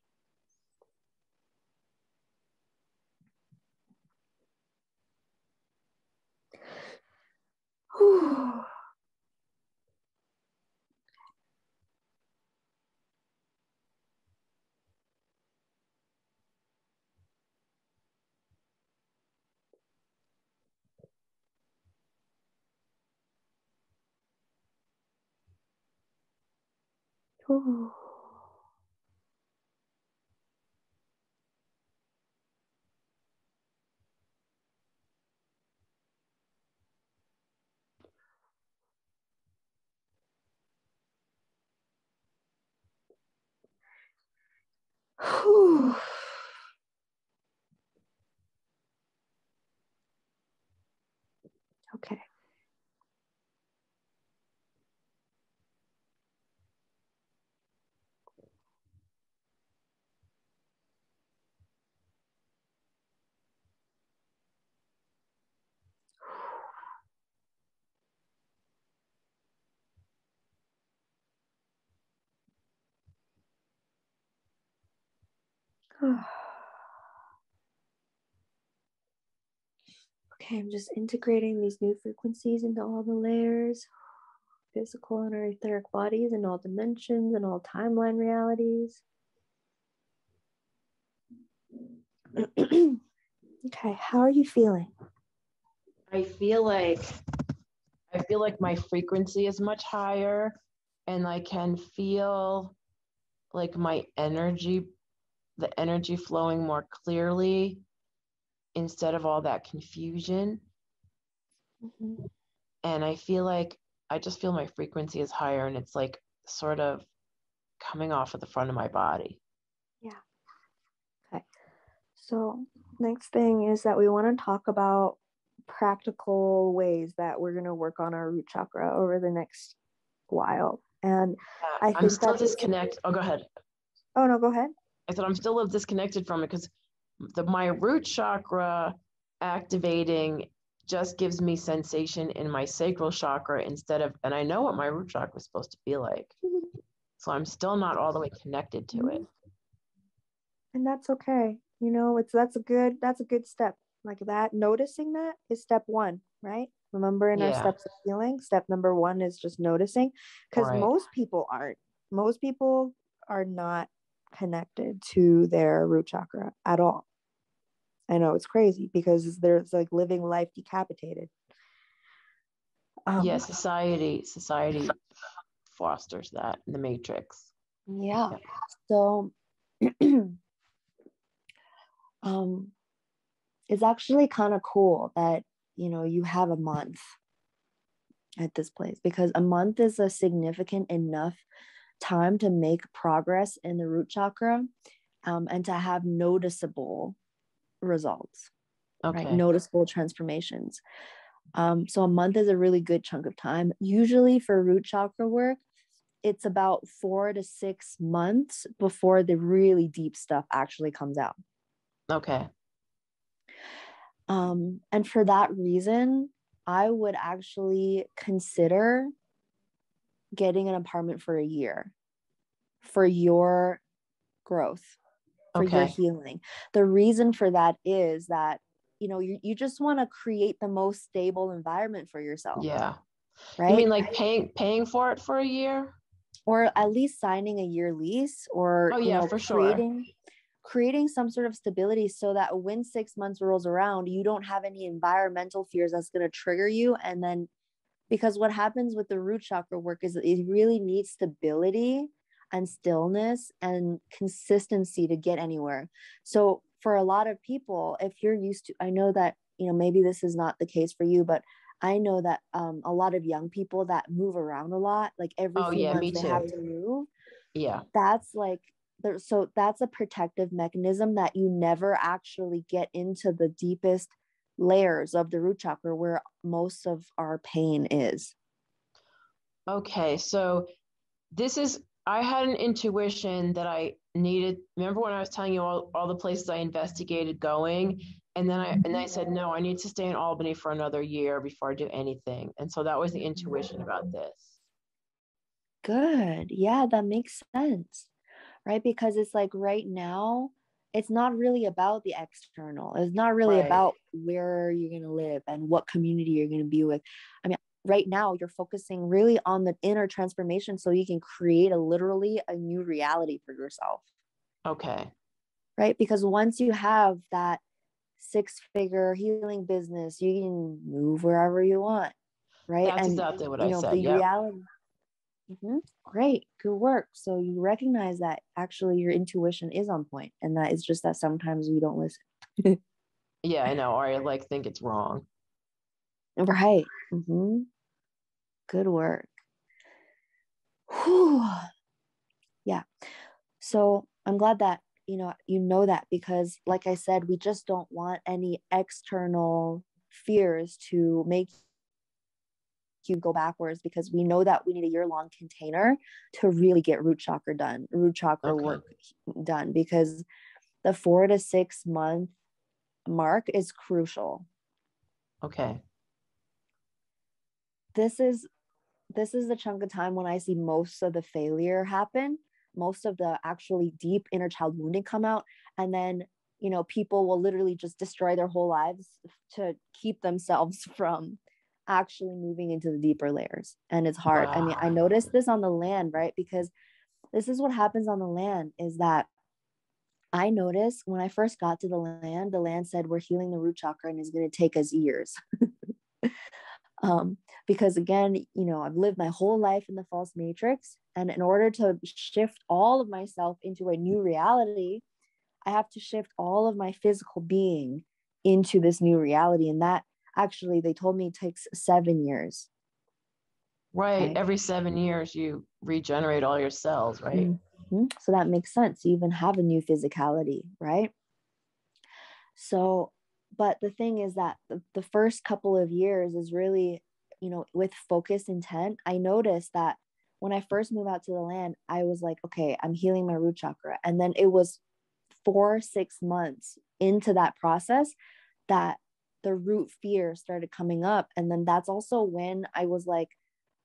Ooh. Whew. [SIGHS] Okay. [SIGHS] Okay, I'm just integrating these new frequencies into all the layers, [SIGHS] physical and our etheric bodies in all dimensions and all timeline realities. [CLEARS THROAT] okay, how are you feeling? I feel like I feel like my frequency is much higher and I can feel like my energy the energy flowing more clearly instead of all that confusion. Mm-hmm. And I feel like I just feel my frequency is higher and it's like sort of coming off of the front of my body. Yeah. Okay. So, next thing is that we want to talk about practical ways that we're going to work on our root chakra over the next while. And yeah, I think I'm still disconnected. Oh, go ahead. Oh, no, go ahead. I said I'm still a little disconnected from it because the my root chakra activating just gives me sensation in my sacral chakra instead of and I know what my root chakra is supposed to be like. [LAUGHS] So I'm still not all the way connected to it. And that's okay. You know, it's that's a good that's a good step. Like that noticing that is step 1, right? Remember in yeah. our steps of healing, step number 1 is just noticing cuz right. most people aren't. Most people are not connected to their root chakra at all. I know it's crazy because there's like living life decapitated. Um, yeah, society society fosters that in the matrix. Yeah. yeah. So [CLEARS THROAT] um it's actually kind of cool that you know you have a month at this place because a month is a significant enough time to make progress in the root chakra um, and to have noticeable results, okay. right? Noticeable transformations. Um, so a month is a really good chunk of time. Usually for root chakra work, it's about four to six months before the really deep stuff actually comes out. Okay. Um, and for that reason, I would actually consider getting an apartment for a year for your growth, for okay. your healing. The reason for that is that you know you, you just want to create the most stable environment for yourself. Yeah. Right. You mean like paying paying for it for a year? Or at least signing a year lease or oh yeah, you know, for creating, sure creating some sort of stability so that when six months rolls around, you don't have any environmental fears that's going to trigger you. And then, because what happens with the root chakra work is it really needs stability and stillness and consistency to get anywhere. So, for a lot of people, if you're used to, I know that, you know, maybe this is not the case for you, but I know that um, a lot of young people that move around a lot, like every oh, few yeah, months they have to move. Yeah. That's like so that's a protective mechanism that you never actually get into the deepest layers of the root chakra where most of our pain is. Okay so this is i had an intuition that i needed remember when i was telling you all, all the places i investigated going? And then i and i said no i need to stay in albany for another year before i do anything. And so that was the intuition about this. Good. Yeah that makes sense right? Because it's like right now, it's not really about the external. It's not really right. about where you're going to live and what community you're going to be with. I mean, right now you're focusing really on the inner transformation so you can create a literally a new reality for yourself. Okay. Right? Because once you have that six figure healing business, you can move wherever you want. Right. That's and exactly what you know, said. The yep. reality Mm-hmm. Great, good work. So you recognize that actually your intuition is on point, and that is just that sometimes we don't listen. [LAUGHS] yeah, I know, or I like think it's wrong. Right. Mm-hmm. Good work. Whew. Yeah. So I'm glad that you know you know that because, like I said, we just don't want any external fears to make you go backwards because we know that we need a year long container to really get root chakra done, root chakra okay. work done because the four to six month mark is crucial. Okay. This is this is the chunk of time when I see most of the failure happen, most of the actually deep inner child wounding come out, and then you know people will literally just destroy their whole lives to keep themselves [LAUGHS] from actually moving into the deeper layers and it's hard. Wow. i mean i noticed this on the land right? Because this is what happens on the land is that i noticed when i first got to the land the land said we're healing the root chakra and it's going to take us years. [LAUGHS] Um, because again you know i've lived my whole life in the false matrix and in order to shift all of myself into a new reality i have to shift all of my physical being into this new reality and that actually they told me it takes seven years. Right every seven years you regenerate all your cells right? Mm-hmm. so that makes sense you even have a new physicality right? So but the thing is that the, the first couple of years is really you know with focused intent i noticed that when i first moved out to the land i was like okay i'm healing my root chakra. And then it was four six months into that process that the root fear started coming up. And then that's also when I was like,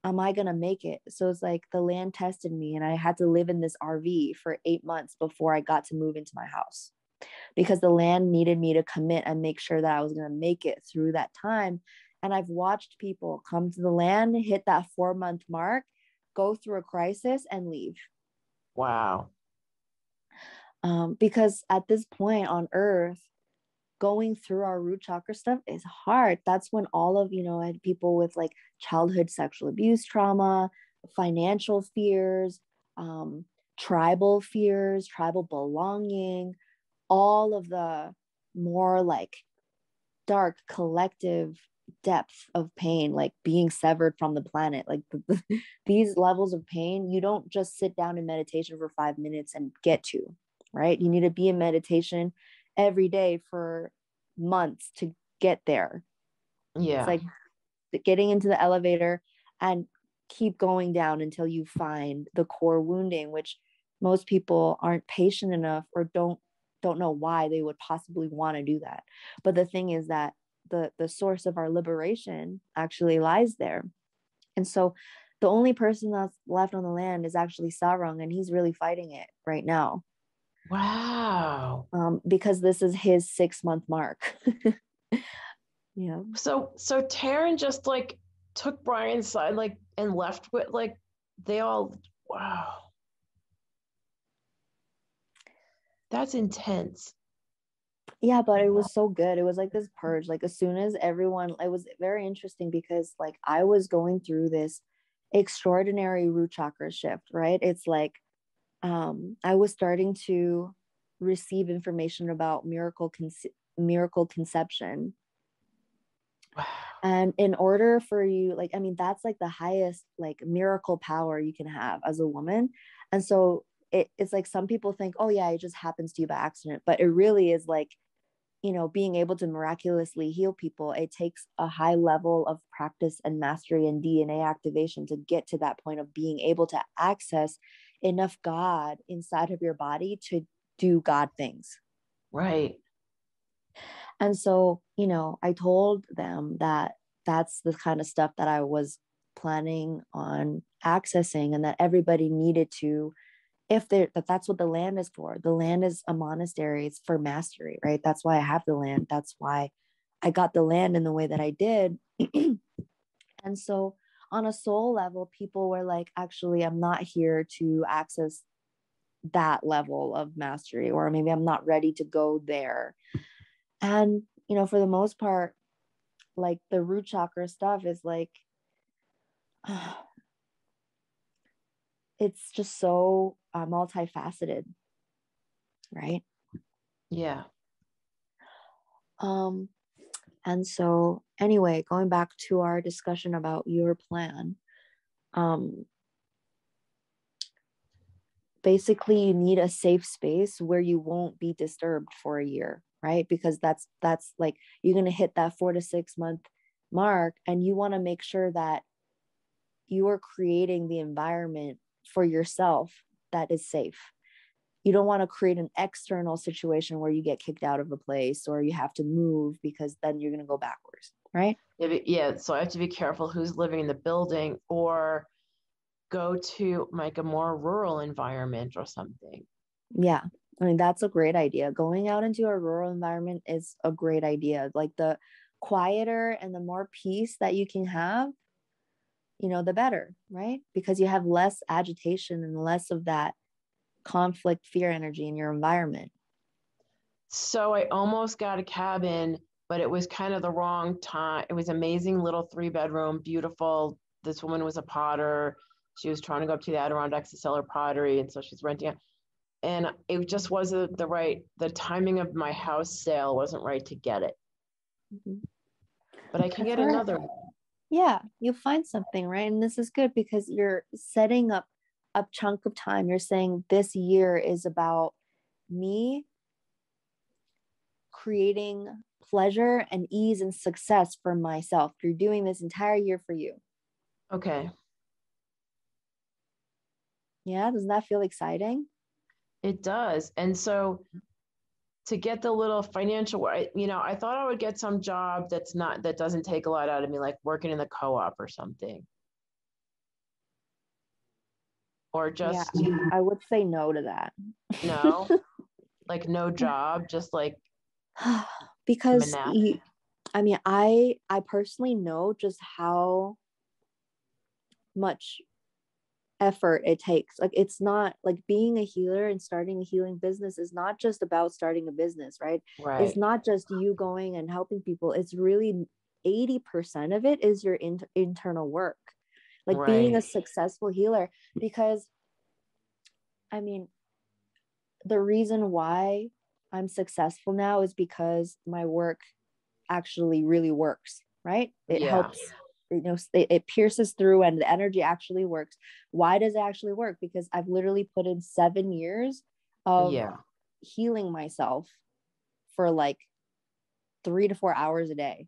am I going to make it? So it's like the land tested me and I had to live in this RV for eight months before I got to move into my house because the land needed me to commit and make sure that I was going to make it through that time. And I've watched people come to the land, hit that four month mark, go through a crisis and leave. Wow. Um, because at this point on earth, going through our root chakra stuff is hard. That's when all of, you know, I had people with like childhood sexual abuse trauma, financial fears, um, tribal fears, tribal belonging, all of the more like dark collective depth of pain like being severed from the planet like [LAUGHS] the, these levels of pain you don't just sit down in meditation for 5 minutes and get to right you need to be in meditation every day for months to get there. Yeah. it's like getting into the elevator and keep going down until you find the core wounding which most people aren't patient enough or don't don't know why they would possibly want to do that. But the thing is that the the source of our liberation actually lies there. And so the only person that's left on the land is actually Sarang and he's really fighting it right now wow. Um, because this is his six month mark. [LAUGHS] Yeah. So so Taryn just like took Brian's side like and left with like they all wow. That's intense. Yeah but it was so good. It was like this purge. Like as soon as everyone it was very interesting because like i was going through this extraordinary root chakra shift right? It's like um i was starting to receive information about miracle conce- miracle conception. Wow. and in order for you like i mean that's like the highest like miracle power you can have as a woman. And so it, it's like some people think oh yeah it just happens to you by accident. But it really is like you know being able to miraculously heal people it takes a high level of practice and mastery and dna activation to get to that point of being able to access enough god inside of your body to do god things. Right. And so you know i told them that that's the kind of stuff that i was planning on accessing and that everybody needed to if they that that's what the land is for. The land is a monastery. It's for mastery right? That's why i have the land. That's why i got the land in the way that i did. [CLEARS THROAT] And so on a soul level people were like actually i'm not here to access that level of mastery or maybe i'm not ready to go there. And you know for the most part like the root chakra stuff is like [SIGHS] it's just so uh, multifaceted right? Yeah. Um and so anyway going back to our discussion about your plan um basically you need a safe space where you won't be disturbed for a year right because that's that's like you're going to hit that 4 to 6 month mark and you want to make sure that you are creating the environment for yourself that is safe. You don't want to create an external situation where you get kicked out of a place or you have to move because then you're going to go backwards, right? Yeah, so I have to be careful who's living in the building or go to like a more rural environment or something. Yeah. I mean, that's a great idea. Going out into a rural environment is a great idea. Like the quieter and the more peace that you can have, you know, the better, right? Because you have less agitation and less of that conflict, fear energy in your environment. So I almost got a cabin, but it was kind of the wrong time. It was amazing little three bedroom, beautiful. This woman was a potter. She was trying to go up to the Adirondacks to sell her pottery. And so she's renting it. And it just wasn't the right, the timing of my house sale wasn't right to get it. Mm-hmm. But I can get another one yeah you'll find something right and this is good because you're setting up a chunk of time you're saying this year is about me creating pleasure and ease and success for myself. You're doing this entire year for you. Okay. Yeah doesn't that feel exciting? It does. And so to get the little financial you know i thought i would get some job that's not that doesn't take a lot out of me like working in the co-op or something or just yeah, i would say no to that. No? [LAUGHS] Like no job just like [SIGHS] because you, i mean i i personally know just how much effort it takes. Like it's not like being a healer and starting a healing business is not just about starting a business right, right. it's not just you going and helping people. It's really 80% of it is your in- internal work like right. being a successful healer because i mean the reason why i'm successful now is because my work actually really works right? It Yeah. helps, you know, it, pierces through and the energy actually works. Why does it actually work? Because I've literally put in seven years of yeah. healing myself for like three to four hours a day,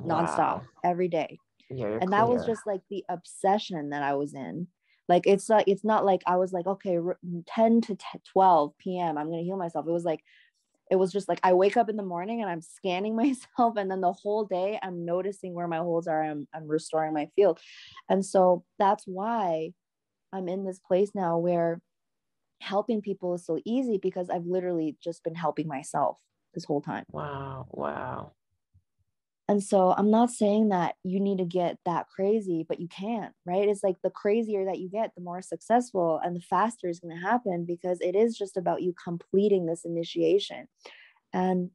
nonstop, Wow. every day Yeah, and that was just like the obsession that i was in like it's like it's not like i was like okay r- mm, 10 to 10, 12 p.m i'm going to heal myself it was like it was just like i wake up in the morning and i'm scanning [LAUGHS] myself and then the whole day i'm noticing where my holes are i'm, I'm restoring my field and so that's why i'm in this place now where helping people is so easy because i've literally just been helping myself this whole time Wow. Wow. And so I'm not saying that you need to get that crazy, but you can, right? It's like the crazier that you get, the more successful and the faster it's going to happen because it is just about you completing this initiation. And,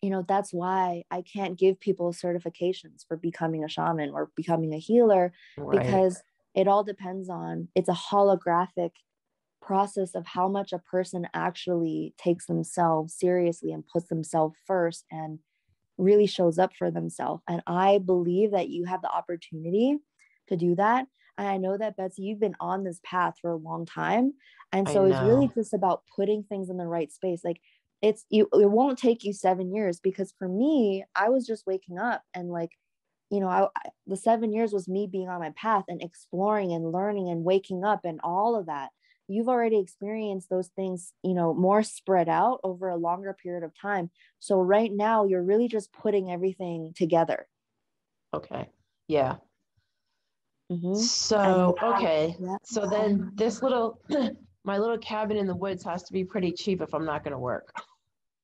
you know, that's why I can't give people certifications for becoming a shaman or becoming a healer Right. because it all depends on it's a holographic process of how much a person actually takes themselves seriously and puts themselves first and really shows up for themselves and i believe that you have the opportunity to do that and i know that betsy you've been on this path for a long time and so it's really just about putting things in the right space like it's you it won't take you seven years because for me i was just waking up and like you know I, I the seven years was me being on my path and exploring and learning and waking up and all of that you've already experienced those things you know more spread out over a longer period of time so right now you're really just putting everything together Okay. Yeah. Mhm. So, okay. Yeah. So then this little, [CLEARS THROAT] my little cabin in the woods has to be pretty cheap if I'm not going to work.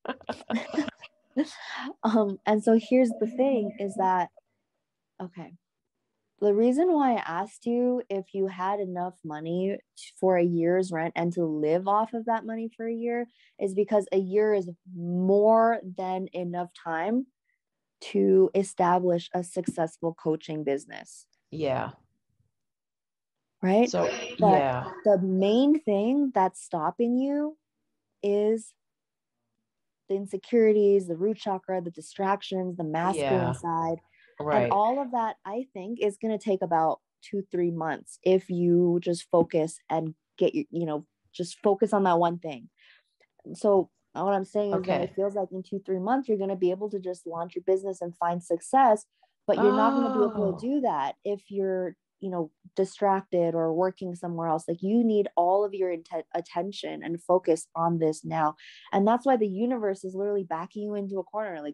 [LAUGHS] um and so here's the thing is that okay the reason why i asked you if you had enough money for a year's rent and to live off of that money for a year is because a year is more than enough time to establish a successful coaching business Yeah. right So, But- yeah. the main thing that's stopping you is the insecurities, the root chakra, the distractions, the masculine Yeah. side. Right. And all of that, I think, is going to take about two, three months if you just focus and get you, you know, just focus on that one thing. So, what I'm saying is that it feels like in two, three months, you're going to be able to just launch your business and find success, but you're not going to be able Oh. to do that if you're, you know, distracted or working somewhere else. Like you need all of your intent, attention and focus on this now. And that's why the universe is literally backing you into a corner. Like,